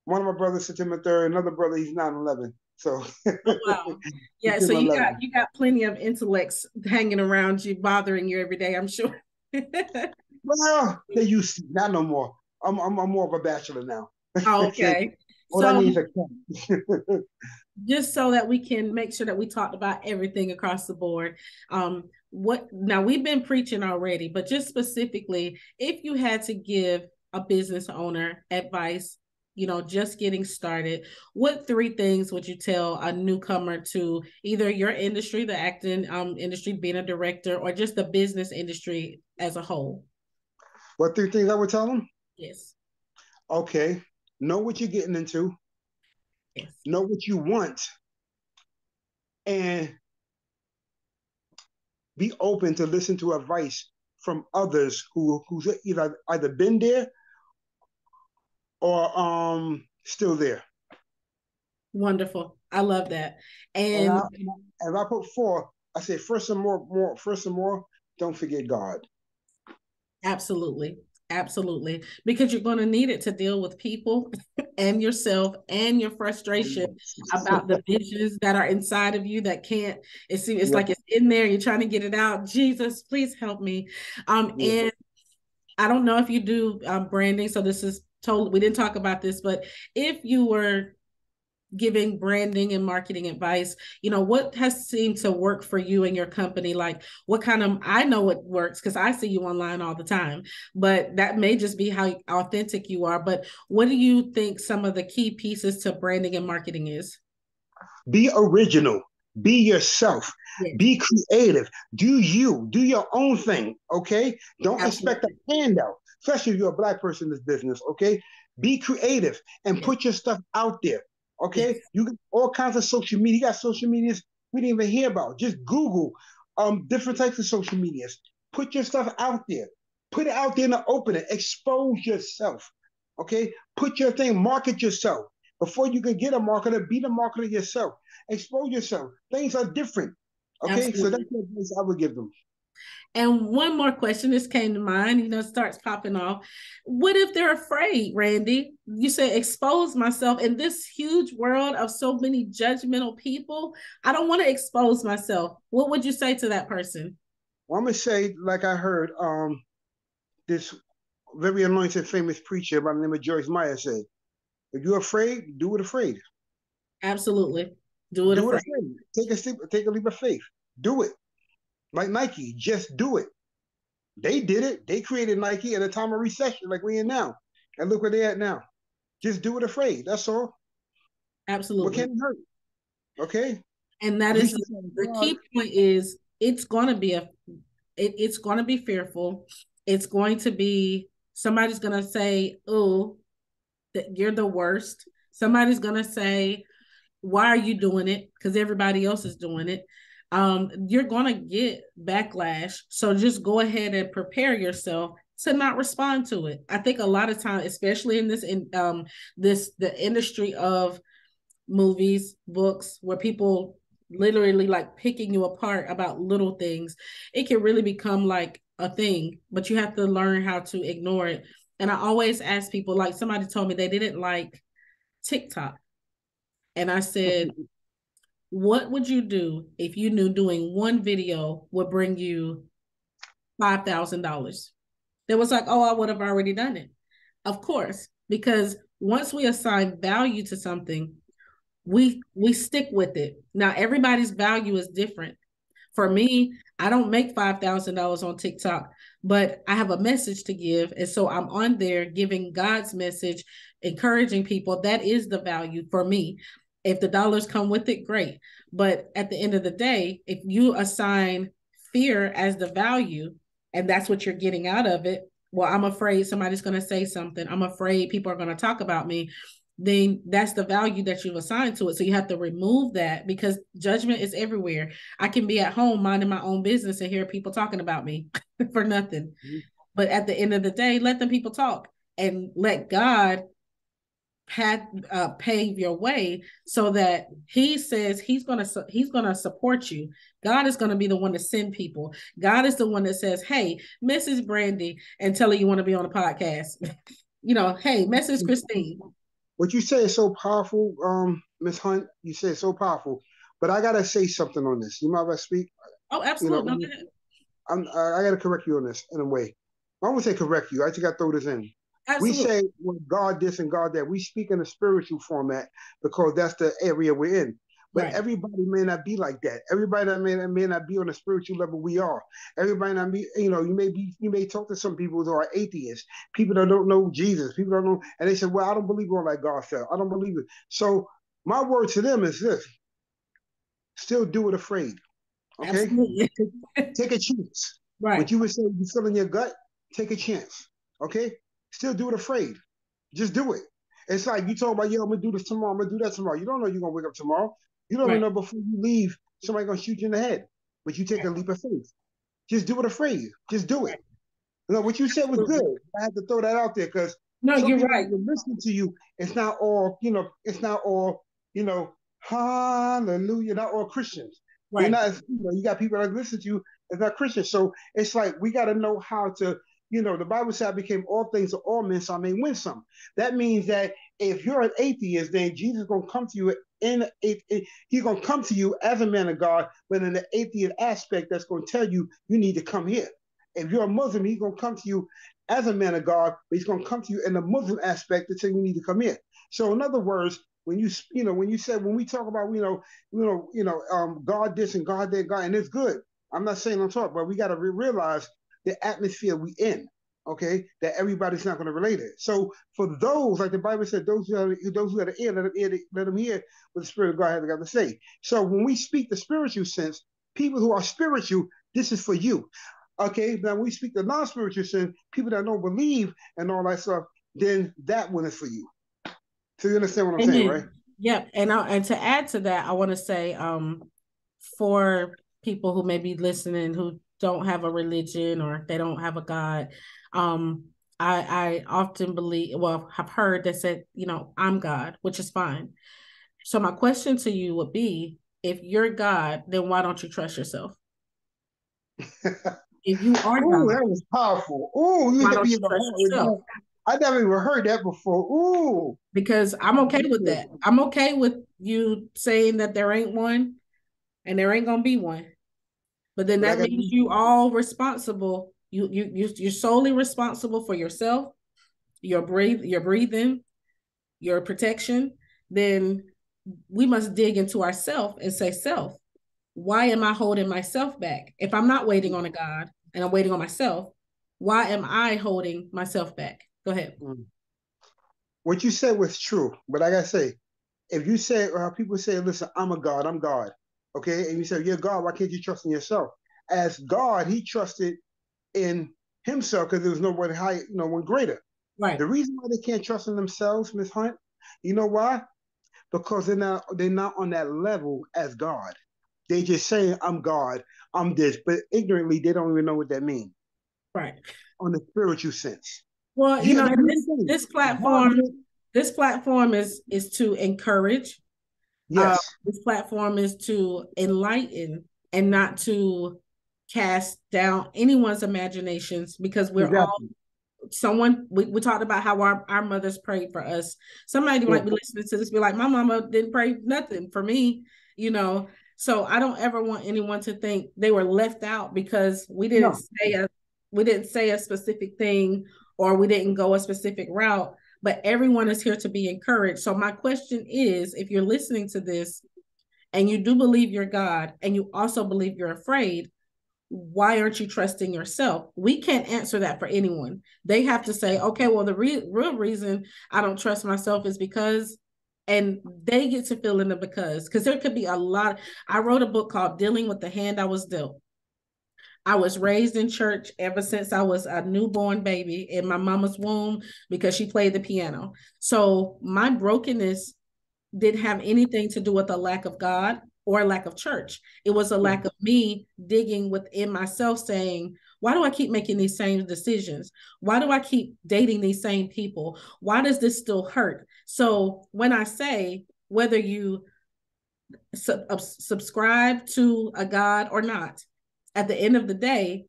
S2: One of my brothers, September 3rd. Another brother, he's 9 11. So oh,
S1: wow. Yeah, so you got you got plenty of intellects hanging around you, bothering you every day, I'm sure.
S2: well, they used to, not no more. I'm, I'm I'm more of a bachelor now.
S1: Oh, okay. so, just so that we can make sure that we talked about everything across the board. Um, what now we've been preaching already, but just specifically, if you had to give a business owner advice you know, just getting started, what three things would you tell a newcomer to either your industry, the acting um, industry, being a director, or just the business industry as a whole?
S2: What three things I would tell them?
S1: Yes.
S2: Okay. Know what you're getting into. yes. know what you want, and be open to listen to advice from others who who's either either been there or um still there.
S1: Wonderful. I love that. And,
S2: and I, I put four, I say first and more, more, first and more, don't forget God.
S1: Absolutely. Absolutely. Because you're going to need it to deal with people and yourself and your frustration about the visions that are inside of you that can't, it's, it's yeah. like it's in there. You're trying to get it out. Jesus, please help me. Um, yeah. and I don't know if you do um, branding. So this is totally, we didn't talk about this, but if you were giving branding and marketing advice you know what has seemed to work for you and your company? Like what kind of i know it works because i see you online all the time but that may just be how authentic you are but what do you think some of the key pieces to branding and marketing is?
S2: Be original. Be yourself. Yes. be creative. Do you. Do your own thing okay? Don't Absolutely. expect a handout especially if you're a black person in this business okay be creative and put your stuff out there Okay, you got all kinds of social media. You got social medias we didn't even hear about. Just Google um different types of social medias. Put your stuff out there. Put it out there in the open. Expose yourself. Okay, put your thing. Market yourself before you can get a marketer. Be the marketer yourself. Expose yourself. Things are different. Okay, Absolutely. so that's the advice I would give them.
S1: And one more question, this came to mind, you know, starts popping off. What if they're afraid, Randy? You say expose myself in this huge world of so many judgmental people. I don't want to expose myself. What would you say to that person?
S2: Well, I'm gonna say, like I heard um this very anointed famous preacher by the name of Joyce Meyer said, if you're afraid, do it afraid.
S1: Absolutely. Do it, do afraid. it afraid.
S2: Take a step, take a leap of faith. Do it like Nike, just do it. They did it. They created Nike at a time of recession like we're in now. And look where they're at now. Just do it afraid. That's all.
S1: Absolutely.
S2: What can hurt? Okay.
S1: And that is the key point is it's gonna be a it, it's gonna be fearful. It's going to be somebody's gonna say, oh, that you're the worst. Somebody's gonna say, why are you doing it? Because everybody else is doing it um, you're going to get backlash. So just go ahead and prepare yourself to not respond to it. I think a lot of time, especially in this in um this the industry of movies, books, where people literally like picking you apart about little things, it can really become like a thing. But you have to learn how to ignore it. And I always ask people, like somebody told me they didn't like TikTok. And I said, what would you do if you knew doing one video would bring you five thousand dollars? There was like, oh, I would have already done it. Of course, because once we assign value to something, we we stick with it. Now everybody's value is different. For me, I don't make five thousand dollars on TikTok, but I have a message to give, and so I'm on there giving God's message, encouraging people. That is the value for me. If the dollars come with it, great. But at the end of the day, if you assign fear as the value and that's what you're getting out of it, well, I'm afraid somebody's going to say something. I'm afraid people are going to talk about me. Then that's the value that you've assigned to it. So you have to remove that because judgment is everywhere. I can be at home minding my own business and hear people talking about me for nothing. Mm-hmm. But at the end of the day, let them people talk and let God had uh, pave your way so that he says he's going to he's going to support you. God is going to be the one to send people. God is the one that says hey mrs brandy and tell her you want to be on a podcast. You know hey mrs christine.
S2: What you say is so powerful um miss hunt. You say it's so powerful. But i gotta say something on this. You might if i speak?
S1: Oh absolutely you know,
S2: I'm, i gotta correct you on this in a way. I won't say correct you. I just gotta throw this in Absolutely. We say well, God this and God that. We speak in a spiritual format because that's the area we're in. But right. everybody may not be like that. Everybody that may, may not be on a spiritual level we are. Everybody not be, you know, you may be, you may talk to some people who are atheists, people that don't know Jesus, people that don't know, and they say, Well, I don't believe on like God said. I don't believe it. So my word to them is this still do it afraid. Okay? take a chance. Right. What you would say you feel in your gut, take a chance. Okay? Still do it afraid. Just do it. It's like you talk about, yo, I'm gonna do this tomorrow, I'm gonna do that tomorrow. You don't know you're gonna wake up tomorrow. You don't right. even know before you leave, somebody gonna shoot you in the head. But you take a leap of faith. Just do it afraid. Just do it. You know what you said was good. I had to throw that out there because
S1: no, you're right.
S2: You're Listening to you, it's not all you know. It's not all you know. Hallelujah! Not all Christians. Right. You're not. You know, you got people that listen to you. It's not Christians. So it's like we got to know how to. You know, the Bible said, "I became all things to all men, so I may win some." That means that if you're an atheist, then Jesus is gonna come to you in he's gonna come to you as a man of God, but in the atheist aspect, that's gonna tell you you need to come here. If you're a Muslim, he's gonna come to you as a man of God, but he's gonna come to you in the Muslim aspect to say you need to come here. So in other words, when you you know when you said when we talk about you know you know you know um, God this and God that God and it's good. I'm not saying I'm talking, but we got to re- realize the atmosphere we in okay, that everybody's not going to relate it. So for those, like the Bible said, those who are those who are the ear, let them hear, let them hear what the Spirit of God has got to say. So when we speak the spiritual sense, people who are spiritual, this is for you. Okay, now we speak the non-spiritual sense, people that don't believe and all that stuff, then that one is for you. So you understand what I'm Amen. saying, right?
S1: Yep. And I, and to add to that, I want to say, um, for people who may be listening who don't have a religion or they don't have a God, um, I, I often believe, well, have heard that said, you know, I'm God, which is fine. So my question to you would be, if you're God, then why don't you trust yourself? if you are
S2: Ooh, God, that was powerful. Ooh, you hit me in the I never even heard that before. Ooh.
S1: Because I'm okay with that. I'm okay with you saying that there ain't one and there ain't gonna be one. But then that means you all responsible you you you you're solely responsible for yourself, your breathe, your breathing, your protection. Then we must dig into ourself and say, self, why am I holding myself back? If I'm not waiting on a God and I'm waiting on myself, why am I holding myself back? Go ahead. Mm.
S2: What you said was true, but like I say, if you say, or people say, listen, I'm a God, I'm God, okay, and you say, you're God, why can't you trust in yourself? As God, He trusted in himself because there was no one higher, no one greater.
S1: Right.
S2: The reason why they can't trust in themselves, Miss Hunt, you know why? Because they're not they're not on that level as God. They just saying I'm God, I'm this, but ignorantly they don't even know what that means.
S1: Right.
S2: On the spiritual sense.
S1: Well, you, you know, this, this platform, this platform is is to encourage.
S2: Yes. Uh,
S1: this platform is to enlighten and not to cast down anyone's imaginations because we're exactly. all someone we, we talked about how our, our mothers prayed for us somebody yeah. might be listening to this be like my mama didn't pray nothing for me you know so i don't ever want anyone to think they were left out because we didn't no. say a we didn't say a specific thing or we didn't go a specific route but everyone is here to be encouraged so my question is if you're listening to this and you do believe you're god and you also believe you're afraid why aren't you trusting yourself? We can't answer that for anyone. They have to say, okay, well, the re- real reason I don't trust myself is because, and they get to fill in the because, because there could be a lot. I wrote a book called Dealing with the Hand I Was Dealt. I was raised in church ever since I was a newborn baby in my mama's womb because she played the piano. So my brokenness didn't have anything to do with a lack of God or a lack of church. It was a lack of me digging within myself saying, why do I keep making these same decisions? Why do I keep dating these same people? Why does this still hurt? So when I say whether you uh, subscribe to a God or not, at the end of the day,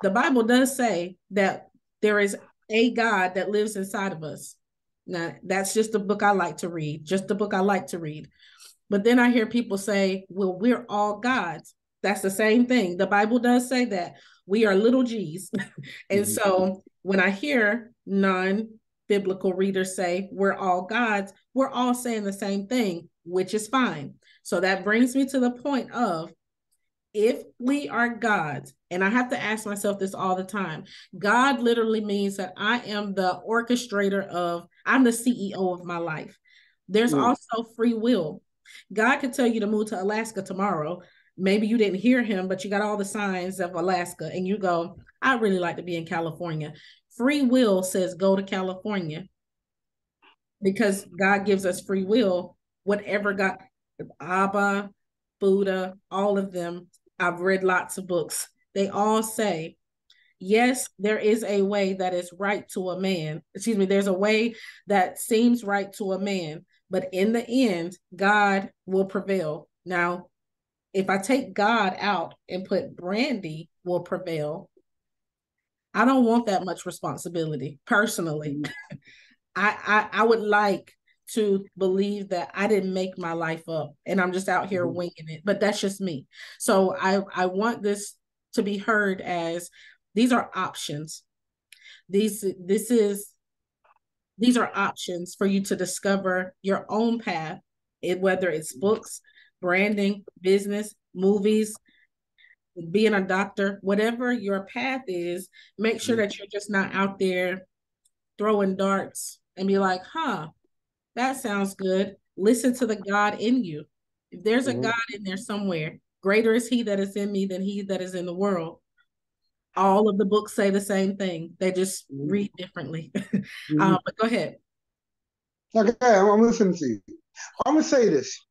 S1: the Bible does say that there is a God that lives inside of us. Now, that's just the book I like to read, just the book I like to read. But then I hear people say, well, we're all gods. That's the same thing. The Bible does say that we are little g's. and mm-hmm. so when I hear non biblical readers say we're all gods, we're all saying the same thing, which is fine. So that brings me to the point of if we are gods, and I have to ask myself this all the time God literally means that I am the orchestrator of, I'm the CEO of my life. There's mm. also free will. God could tell you to move to Alaska tomorrow. Maybe you didn't hear him, but you got all the signs of Alaska and you go, I really like to be in California. Free will says go to California. because God gives us free will. Whatever God, Abba, Buddha, all of them. I've read lots of books. They all say, yes, there is a way that is right to a man. Excuse me, there's a way that seems right to a man, but in the end, God will prevail. Now, if I take God out and put Brandy will prevail, I don't want that much responsibility personally. Mm-hmm. I, I I would like to believe that I didn't make my life up and I'm just out here mm-hmm. winging it. But that's just me. So I I want this to be heard as these are options. These this is these are options for you to discover your own path, it, whether it's books, branding, business, movies, being a doctor, whatever your path is, make sure mm-hmm. that you're just not out there throwing darts and be like, huh, that sounds good. Listen to the God in you. If there's a mm-hmm. God in there somewhere, greater is he that is in me than he that is in the world. All of the books say the same thing. They just mm-hmm. read differently. mm-hmm. uh, but go ahead.
S2: Okay, I'm listening to you. I'm gonna say this.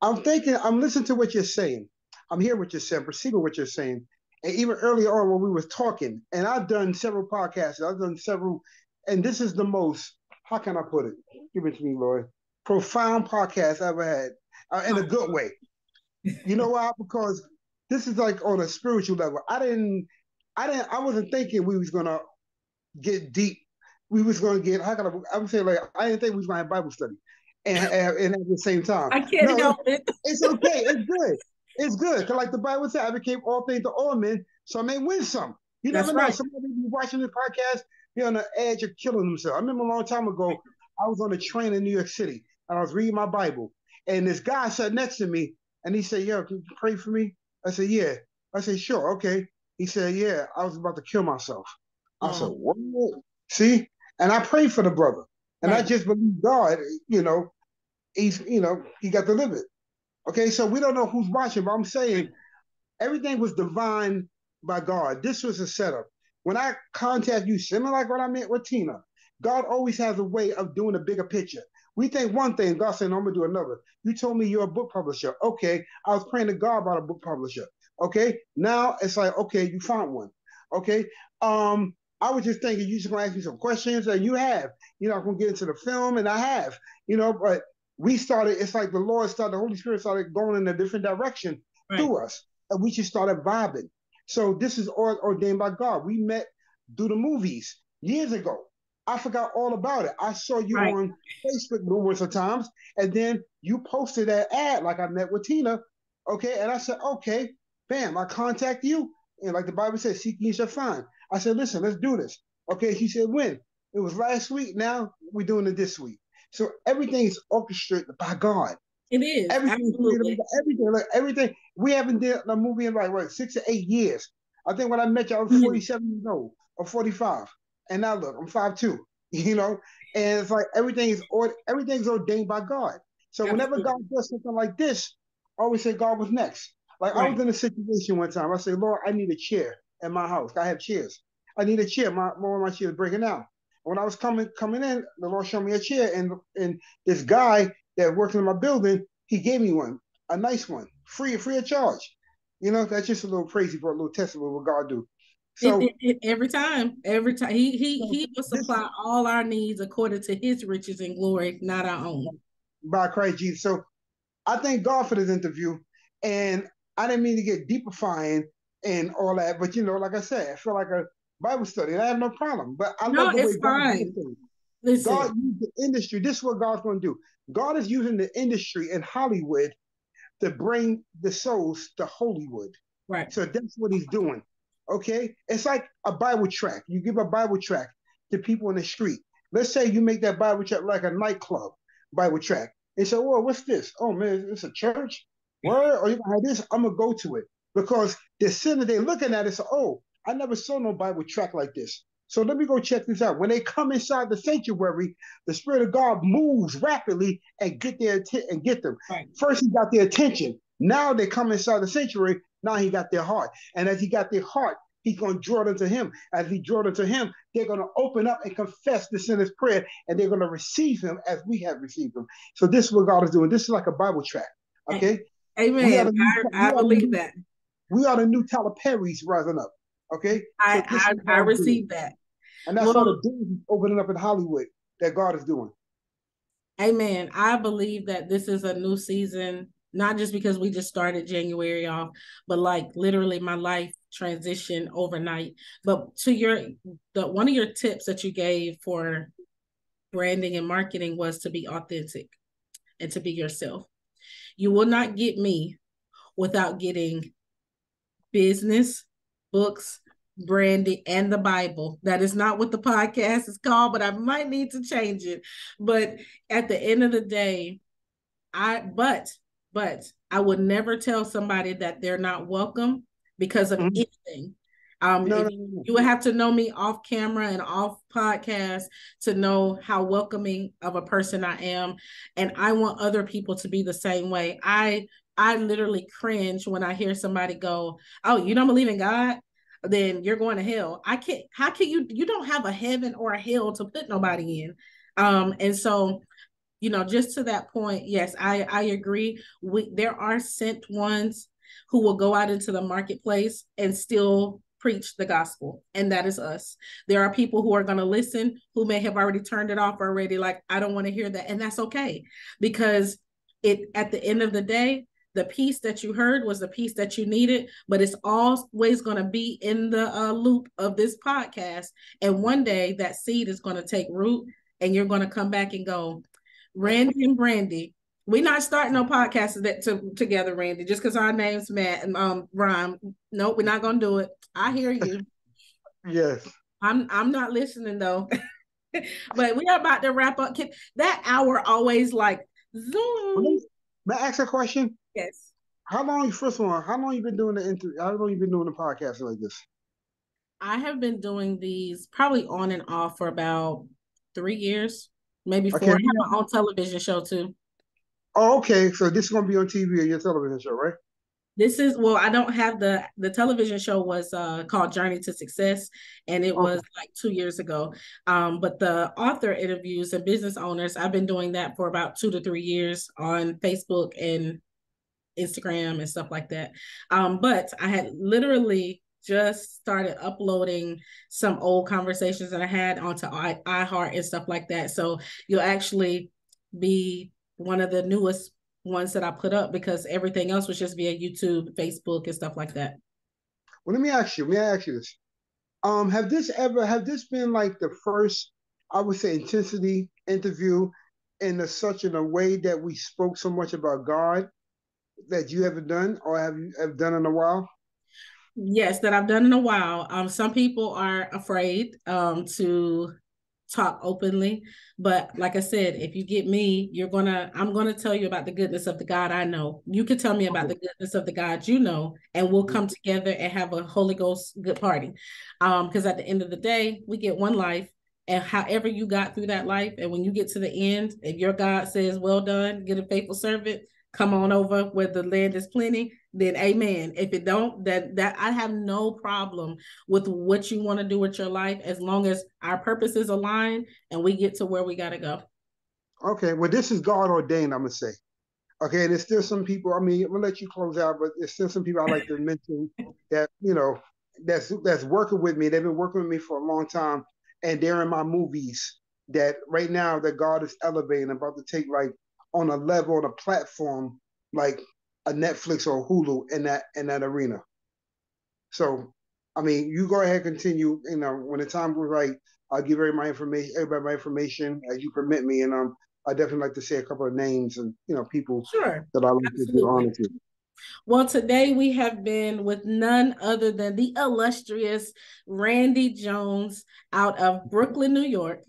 S2: I'm thinking, I'm listening to what you're saying. I'm hearing what you're saying, perceiving what you're saying. And even earlier on when we were talking, and I've done several podcasts, I've done several, and this is the most, how can I put it? Give it to me, Lord. Profound podcast I've ever had, uh, in a good way. You know why? Because this is like on a spiritual level. I didn't, I didn't, I wasn't thinking we was gonna get deep. We was gonna get. How can I? I would say like I didn't think we was gonna have Bible study and, and, and at the same time.
S1: I can't no, help it.
S2: It's okay. It's good. It's good. Cause like the Bible said, I became all things to all men, so I may win some. You That's never know. Right. Somebody be watching this podcast, be on the edge of killing themselves. I remember a long time ago, I was on a train in New York City and I was reading my Bible. And this guy sat next to me and he said, Yo, can you pray for me? I said, Yeah. I said, Sure, okay. He said, Yeah, I was about to kill myself. I said, oh. What? See? And I prayed for the brother. And right. I just believe God, you know, he's, you know, he got delivered. Okay, so we don't know who's watching, but I'm saying everything was divine by God. This was a setup. When I contact you, similar like what I meant with Tina, God always has a way of doing a bigger picture. We think one thing, God said, no, I'm gonna do another. You told me you're a book publisher. Okay, I was praying to God about a book publisher. Okay, now it's like, okay, you found one. Okay, um, I was just thinking you just gonna ask me some questions, and you have. You know, I'm gonna get into the film, and I have. You know, but we started, it's like the Lord started, the Holy Spirit started going in a different direction right. through us. And we just started vibing. So this is all ordained by God. We met through the movies years ago. I forgot all about it. I saw you right. on Facebook numerous of times, and then you posted that ad like I met with Tina. Okay, and I said, okay, bam, I contact you. And like the Bible says, seek ye shall find. I said, listen, let's do this. Okay, she said, when? It was last week. Now we're doing it this week. So everything is orchestrated by God.
S1: It is
S2: everything.
S1: Absolutely.
S2: Everything, like everything. We haven't done a movie in like what six or eight years. I think when I met you, I was mm-hmm. 47 years old or 45, and now look, I'm five two. You know, and it's like everything is or everything's ordained by God. So Absolutely. whenever God does something like this, I always say God was next. Like right. I was in a situation one time. I said, Lord, I need a chair in my house. I have chairs. I need a chair. My one of my chairs breaking down when I was coming coming in, the Lord showed me a chair, and and this guy that worked in my building, he gave me one, a nice one, free free of charge. You know, that's just a little crazy for a little testimony of what God do.
S1: So it, it, every time, every time he he he will supply all our needs according to His riches and glory, not our own.
S2: By Christ Jesus. So I thank God for this interview, and I didn't mean to get deepifying and all that, but you know, like I said, I feel like a Bible study. I have no problem. But I no, love the way
S1: fine.
S2: God, God used the industry. This is what God's going to do. God is using the industry in Hollywood to bring the souls to Hollywood.
S1: Right.
S2: So that's what he's doing. Okay. It's like a Bible track. You give a Bible track to people in the street. Let's say you make that Bible track like a nightclub Bible track. They say, "Well, what's this? Oh man, it's a church. Where? Or oh, you gonna have this? I'm gonna go to it because the sinner they looking at it. So, oh, I never saw no Bible track like this. So let me go check this out. When they come inside the sanctuary, the Spirit of God moves rapidly and get their att- and get them. Right. First, he got their attention. Now they come inside the sanctuary. Now he got their heart, and as he got their heart, he's going to draw them to him. As he draw them to him, they're going to open up and confess the sinner's prayer, and they're going to receive him as we have received him. So this is what God is doing. This is like a Bible track. Okay.
S1: Amen. New, I, I believe that.
S2: We are the new Tyler Perry's rising up. Okay.
S1: I so I, I receive that.
S2: And that's all the doors opening up in Hollywood that God is doing.
S1: Amen. I believe that this is a new season, not just because we just started January off, but like literally my life transition overnight. But to your the one of your tips that you gave for branding and marketing was to be authentic and to be yourself. You will not get me without getting business, books, branding, and the Bible. That is not what the podcast is called, but I might need to change it. But at the end of the day, I but but I would never tell somebody that they're not welcome because of mm-hmm. anything. Um, no, no, no. You would have to know me off camera and off podcast to know how welcoming of a person I am, and I want other people to be the same way. I I literally cringe when I hear somebody go, "Oh, you don't believe in God? Then you're going to hell." I can't. How can you? You don't have a heaven or a hell to put nobody in. Um, and so you know just to that point yes i i agree we there are sent ones who will go out into the marketplace and still preach the gospel and that is us there are people who are going to listen who may have already turned it off already like i don't want to hear that and that's okay because it at the end of the day the piece that you heard was the piece that you needed but it's always going to be in the uh, loop of this podcast and one day that seed is going to take root and you're going to come back and go randy and brandy we're not starting no podcast that to, together, Randy, just because our names Matt and um rhyme. Nope, we're not gonna do it. I hear you.
S2: yes.
S1: I'm I'm not listening though. but we are about to wrap up. That hour always like zoom.
S2: May I ask a question?
S1: Yes.
S2: How long, first of all, how long you been doing the inter how long you been doing the podcast like this?
S1: I have been doing these probably on and off for about three years, maybe four. Okay. I have my own television show too.
S2: Oh, okay. So this is gonna be on TV or your television show, right?
S1: This is well, I don't have the the television show was uh called Journey to Success, and it okay. was like two years ago. Um, but the author interviews and business owners, I've been doing that for about two to three years on Facebook and Instagram and stuff like that. Um, but I had literally just started uploading some old conversations that I had onto I, iHeart and stuff like that. So you'll actually be one of the newest ones that I put up because everything else was just via YouTube, Facebook, and stuff like that.
S2: Well, let me ask you. Let me ask you this. Um, have this ever have this been like the first, I would say, intensity interview in a, such in a way that we spoke so much about God that you ever done or have you have done in a while?
S1: Yes, that I've done in a while. Um, some people are afraid um to talk openly but like i said if you get me you're gonna i'm gonna tell you about the goodness of the god i know you can tell me about the goodness of the god you know and we'll come together and have a holy ghost good party um because at the end of the day we get one life and however you got through that life and when you get to the end if your god says well done get a faithful servant come on over where the land is plenty then amen. If it don't that that i have no problem with what you want to do with your life as long as our purposes align and we get to where we got to go.
S2: Okay well this is god ordained i'm gonna say. Okay and there's still some people i mean i'm gonna let you close out but there's still some people i like to mention that you know that's that's working with me. They've been working with me for a long time and they're in my movies that right now that god is elevating I'm about to take like on a level on a platform like a Netflix or Hulu in that in that arena. So, I mean, you go ahead, and continue. You know, when the time was right, I'll give everybody my information, everybody my information as you permit me, and um, I definitely like to say a couple of names and you know people
S1: sure.
S2: that I like Absolutely. to do honor to.
S1: Well, today we have been with none other than the illustrious Randy Jones out of Brooklyn, New York.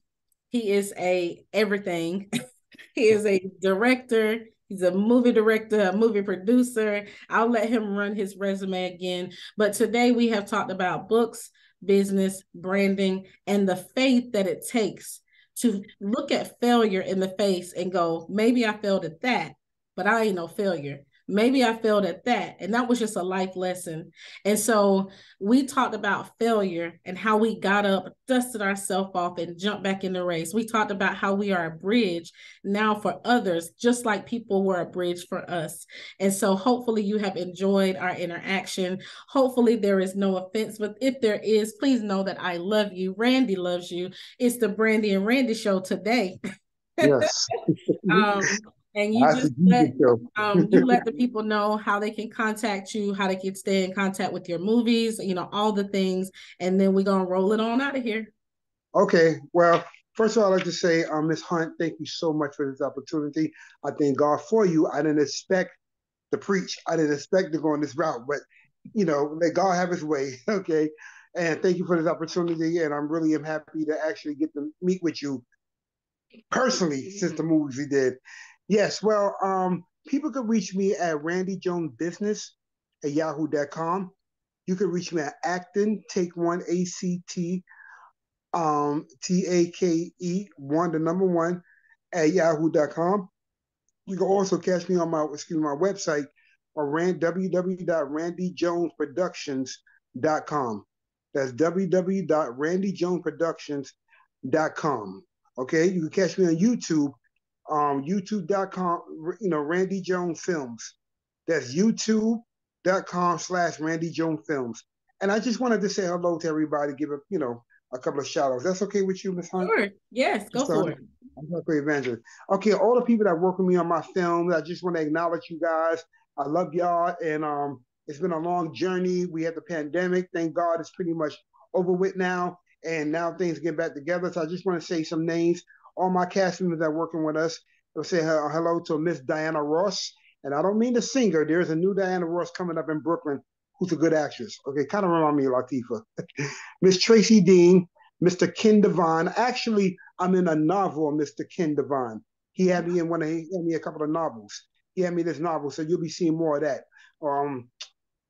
S1: He is a everything. he is a director. He's a movie director, a movie producer. I'll let him run his resume again. But today we have talked about books, business, branding, and the faith that it takes to look at failure in the face and go, maybe I failed at that, but I ain't no failure. Maybe I failed at that. And that was just a life lesson. And so we talked about failure and how we got up, dusted ourselves off, and jumped back in the race. We talked about how we are a bridge now for others, just like people were a bridge for us. And so hopefully you have enjoyed our interaction. Hopefully there is no offense, but if there is, please know that I love you. Randy loves you. It's the Brandy and Randy show today.
S2: Yes.
S1: um, and you just let, um, you let the people know how they can contact you, how they can stay in contact with your movies, you know, all the things, and then we're gonna roll it on out of here.
S2: Okay. Well, first of all, I'd like to say, um, Miss Hunt, thank you so much for this opportunity. I thank God for you. I didn't expect to preach. I didn't expect to go on this route, but you know, let God have His way. Okay. And thank you for this opportunity. And I'm really am happy to actually get to meet with you personally since the movies we did. Yes, well, um, people could reach me at Randy Jones Business at yahoo.com. You can reach me at Acton, take one A C T um T A K E one, the number one at yahoo.com. You can also catch me on my excuse me, my website or ran www.randyjonesproductions.com. That's www.randyjonesproductions.com. Okay, you can catch me on YouTube um, youtube.com, you know, Randy Jones Films. That's youtube.com slash Randy Jones Films. And I just wanted to say hello to everybody, give a, you know, a couple of shout outs. That's okay with you, Miss Hunt?
S1: Sure. Yes, go for it.
S2: I'm evangelist. Okay, all the people that work with me on my film, I just want to acknowledge you guys. I love y'all. And um, it's been a long journey. We had the pandemic. Thank God it's pretty much over with now. And now things get back together. So I just want to say some names all my cast members that are working with us. I'll say hello to Miss Diana Ross. And I don't mean the singer. There's a new Diana Ross coming up in Brooklyn who's a good actress. Okay, kind of remind me of Latifah. Miss Tracy Dean, Mr. Ken Devine. Actually, I'm in a novel Mr. Ken Devine. He had me in one of he had me a couple of novels. He had me this novel, so you'll be seeing more of that. Um,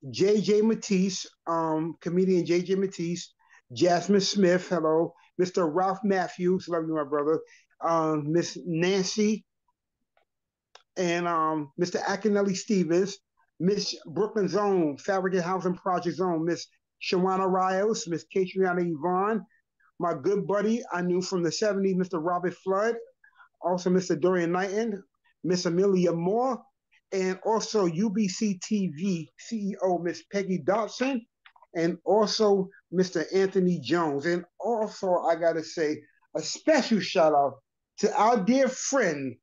S2: JJ Matisse, um, comedian JJ Matisse, Jasmine Smith, hello, Mr. Ralph Matthews, love you, my brother, um, Miss Nancy, and um, Mr. Akinelli Stevens, Miss Brooklyn's own Fabricate Housing Project's own Miss Shawana Rios, Miss Katriana Yvonne, my good buddy I knew from the 70s, Mr. Robert Flood, also Mr. Dorian Knighton, Miss Amelia Moore, and also UBC TV CEO Miss Peggy Dodson, and also Mr. Anthony Jones. And also, I got to say, a special shout out to our dear friend,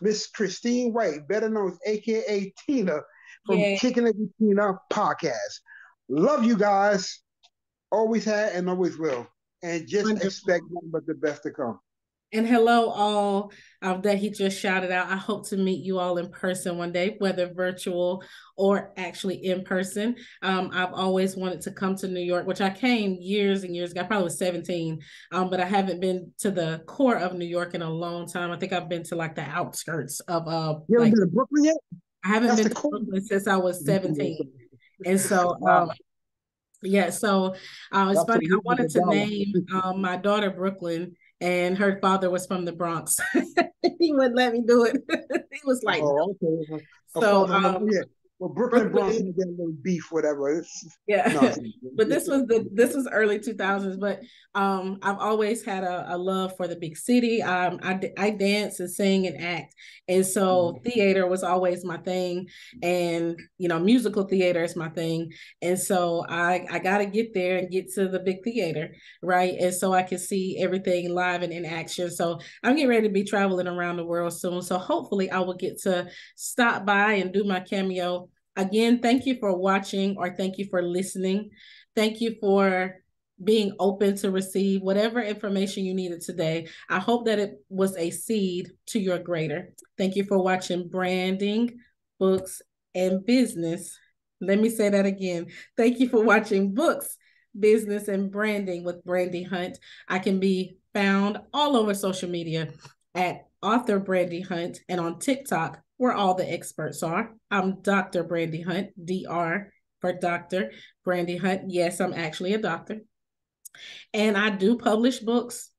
S2: Miss Christine White, better known as AKA Tina from yeah. Kicking It with Tina podcast. Love you guys. Always had and always will. And just Wonderful. expect nothing but the best to come.
S1: And hello, all um, that he just shouted out. I hope to meet you all in person one day, whether virtual or actually in person. Um, I've always wanted to come to New York, which I came years and years ago. I probably was 17, um, but I haven't been to the core of New York in a long time. I think I've been to like the outskirts of. Uh,
S2: you
S1: haven't
S2: like, been to Brooklyn yet?
S1: I haven't That's been to Brooklyn since I was 17. And so, um, yeah, so uh, it's That's funny. I wanted to name um, my daughter Brooklyn and her father was from the Bronx. he wouldn't let me do it. he was like, oh, okay.
S2: So, um, yeah. Well, Brooklyn Bronx get a little beef, whatever. It's,
S1: yeah, no, but this was the this was early two thousands. But um, I've always had a, a, love for the big city. Um, I I dance and sing and act, and so mm-hmm. theater was always my thing, and you know musical theater is my thing, and so I I got to get there and get to the big theater, right? And so I can see everything live and in action. So I'm getting ready to be traveling around the world soon. So hopefully I will get to stop by and do my cameo Again, thank you for watching or thank you for listening. Thank you for being open to receive whatever information you needed today. I hope that it was a seed to your greater. Thank you for watching Branding, Books, and Business. Let me say that again. Thank you for watching Books, Business, and Branding with Brandy Hunt. I can be found all over social media at author Brandy Hunt and on TikTok where all the experts are. I'm Dr. Brandy Hunt, DR for Dr. Brandy Hunt. Yes, I'm actually a doctor. And I do publish books.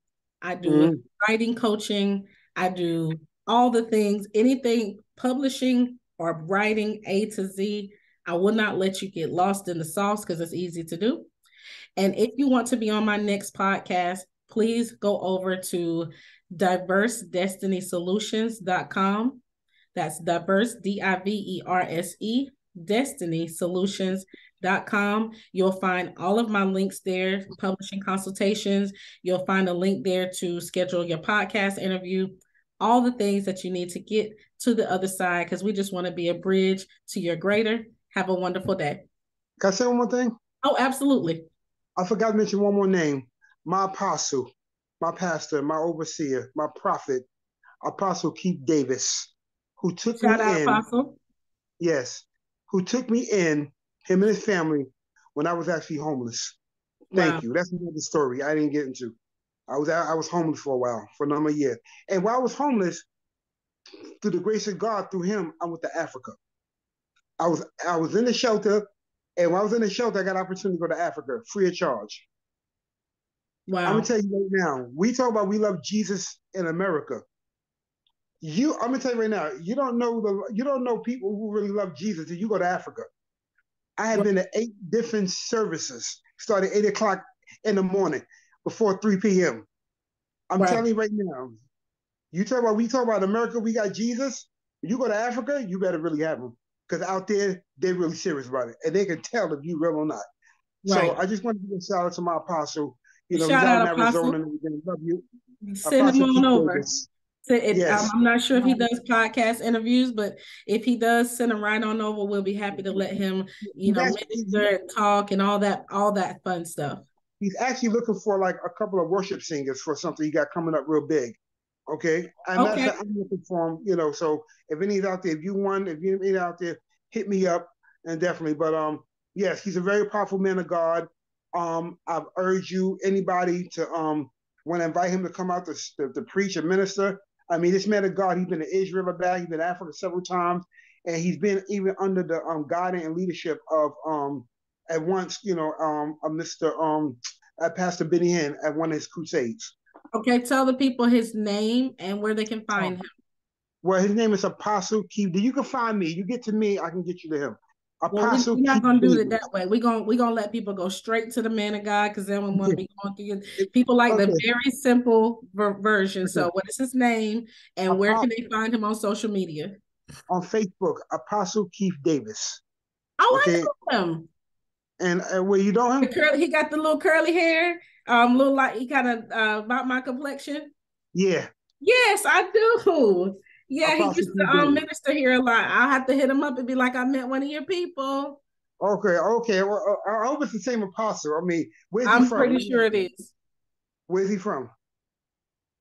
S1: I do mm. writing coaching. I do all the things, anything publishing or writing A to Z. I will not let you get lost in the sauce because it's easy to do. And if you want to be on my next podcast, please go over to diversedestinysolutions.com. That's diverse, D I V E R S E, destiny solutions.com. You'll find all of my links there, publishing consultations. You'll find a link there to schedule your podcast interview, all the things that you need to get to the other side because we just want to be a bridge to your greater. Have a wonderful day.
S2: Can I say one more thing?
S1: Oh, absolutely.
S2: I forgot to mention one more name. My apostle, my pastor, my overseer, my prophet, Apostle Keith Davis, who took
S1: Shout
S2: me
S1: out,
S2: in.
S1: Apostle.
S2: Yes, who took me in, him and his family, when I was actually homeless. Thank
S1: Wow.
S2: you. That's another story I didn't get into. I was I was homeless for a while, for a number of years. And while I was homeless, through the grace of God, through him, I went to Africa. I was I was in the shelter, and when I was in the shelter, I got an opportunity to go to Africa free of charge. I'm gonna tell you right now, we talk about we love Jesus in America. You, I'm gonna tell you right now, you don't know the you don't know people who really love Jesus until you go to Africa. I have been to eight different services, started eight o'clock in the morning before 3 p.m. I'm
S1: Right.
S2: telling you right now, you talk about we talk about America, we got Jesus. You go to Africa, you better really have him. Because out there, they're really serious about it. And they can tell if you real or not. So I just want to give a shout out to my apostle. You know,
S1: Shout
S2: out in Arizona
S1: Apostle.
S2: Love you.
S1: Send him
S2: Apostle
S1: on
S2: Keith
S1: over. It-
S2: Yes.
S1: um, I'm not sure if he does podcast interviews, but if he does, send him right on over. We'll be happy to let him, you know,
S2: Yes.
S1: minister, and talk, and all that, all that fun stuff.
S2: He's actually looking for like a couple of worship singers for something he got coming up real big. Okay. And
S1: Okay.
S2: that's I'm looking for him, you know. So if any's out there, if you want, if you any out there, hit me up and definitely. But um, yes, he's a very powerful man of God. Um, I've urged you, anybody, to um want to invite him to come out to, to, to preach and minister. I mean, this man of God, he's been to Israel back, he's been to Africa several times, and he's been even under the um guidance and leadership of um at once, you know, um a Mr. um uh, Pastor Benny Hinn at one of his crusades.
S1: Okay, tell the people his name and where they can find him.
S2: Well, his name is Apostle Keith. You can find me. You get to me, I can get you to him.
S1: Well, we-
S2: Apostle
S1: we're not gonna do it that way. We're gonna we're gonna let people go straight to the man of God because then we want to be going through it. People like the very simple ver- version. So, what is his name and where can they find him on social media?
S2: on Facebook, Apostle Keith Davis.
S1: Oh,
S2: Okay.
S1: I know him.
S2: And uh, where you
S1: don't
S2: him?
S1: curly, he got the little curly hair. Um, little like he kind of uh, about my complexion.
S2: Yeah.
S1: Yes, I do. Yeah, he
S2: Apostle
S1: used to
S2: Keith
S1: um minister here a lot. I'll have to hit him up and be like, I met one of your people.
S2: Okay. Okay. Well, uh, I hope it's the same apostle. I mean, where's he from?
S1: I'm pretty sure it is.
S2: Where's he from?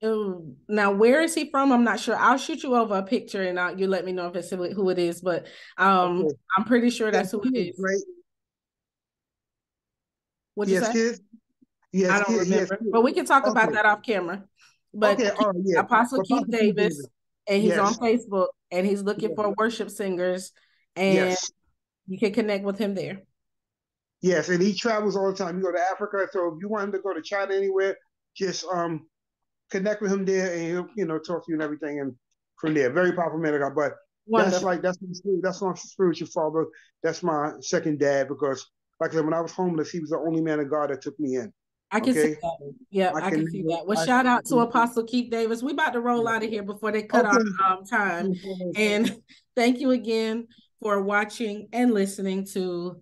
S1: Ooh, now, where is he from? I'm not sure. I'll shoot you over a picture and I'll, you let me know if it's who it is. But um,
S2: Okay.
S1: I'm pretty sure that's who it is.
S2: Great.
S1: What'd
S2: He
S1: you say?
S2: kids. Has
S1: I don't
S2: kids.
S1: Remember,
S2: kids.
S1: but we can talk about that off camera. But
S2: okay. Oh yeah.
S1: Apostle
S2: But
S1: Keith
S2: Apostle
S1: Davis, and he's on Facebook, and he's looking
S2: Yes.
S1: for worship singers, and
S2: Yes.
S1: you can connect with him there.
S2: Yes, and he travels all the time. You go to Africa, so if you want him to go to China anywhere, just um connect with him there, and he'll you know talk to you and everything, and from there, very powerful man of God. But that's like that's my that's my spiritual father. That's my second dad because, like I said, when I was homeless, he was the only man of God that took me in.
S1: I can see that. Yeah,
S2: I
S1: I, can
S2: can-
S1: see that. Well,
S2: I-
S1: shout out to Apostle Keith Davis. We about to roll out of here before they cut
S2: Okay.
S1: our um, time. And thank you again for watching and listening to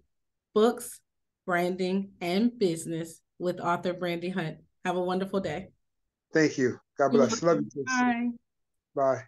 S1: Books, Branding, and Business with author Brandy Hunt. Have a wonderful day.
S2: Thank you. God bless. Love you.
S1: Bye.
S2: Bye.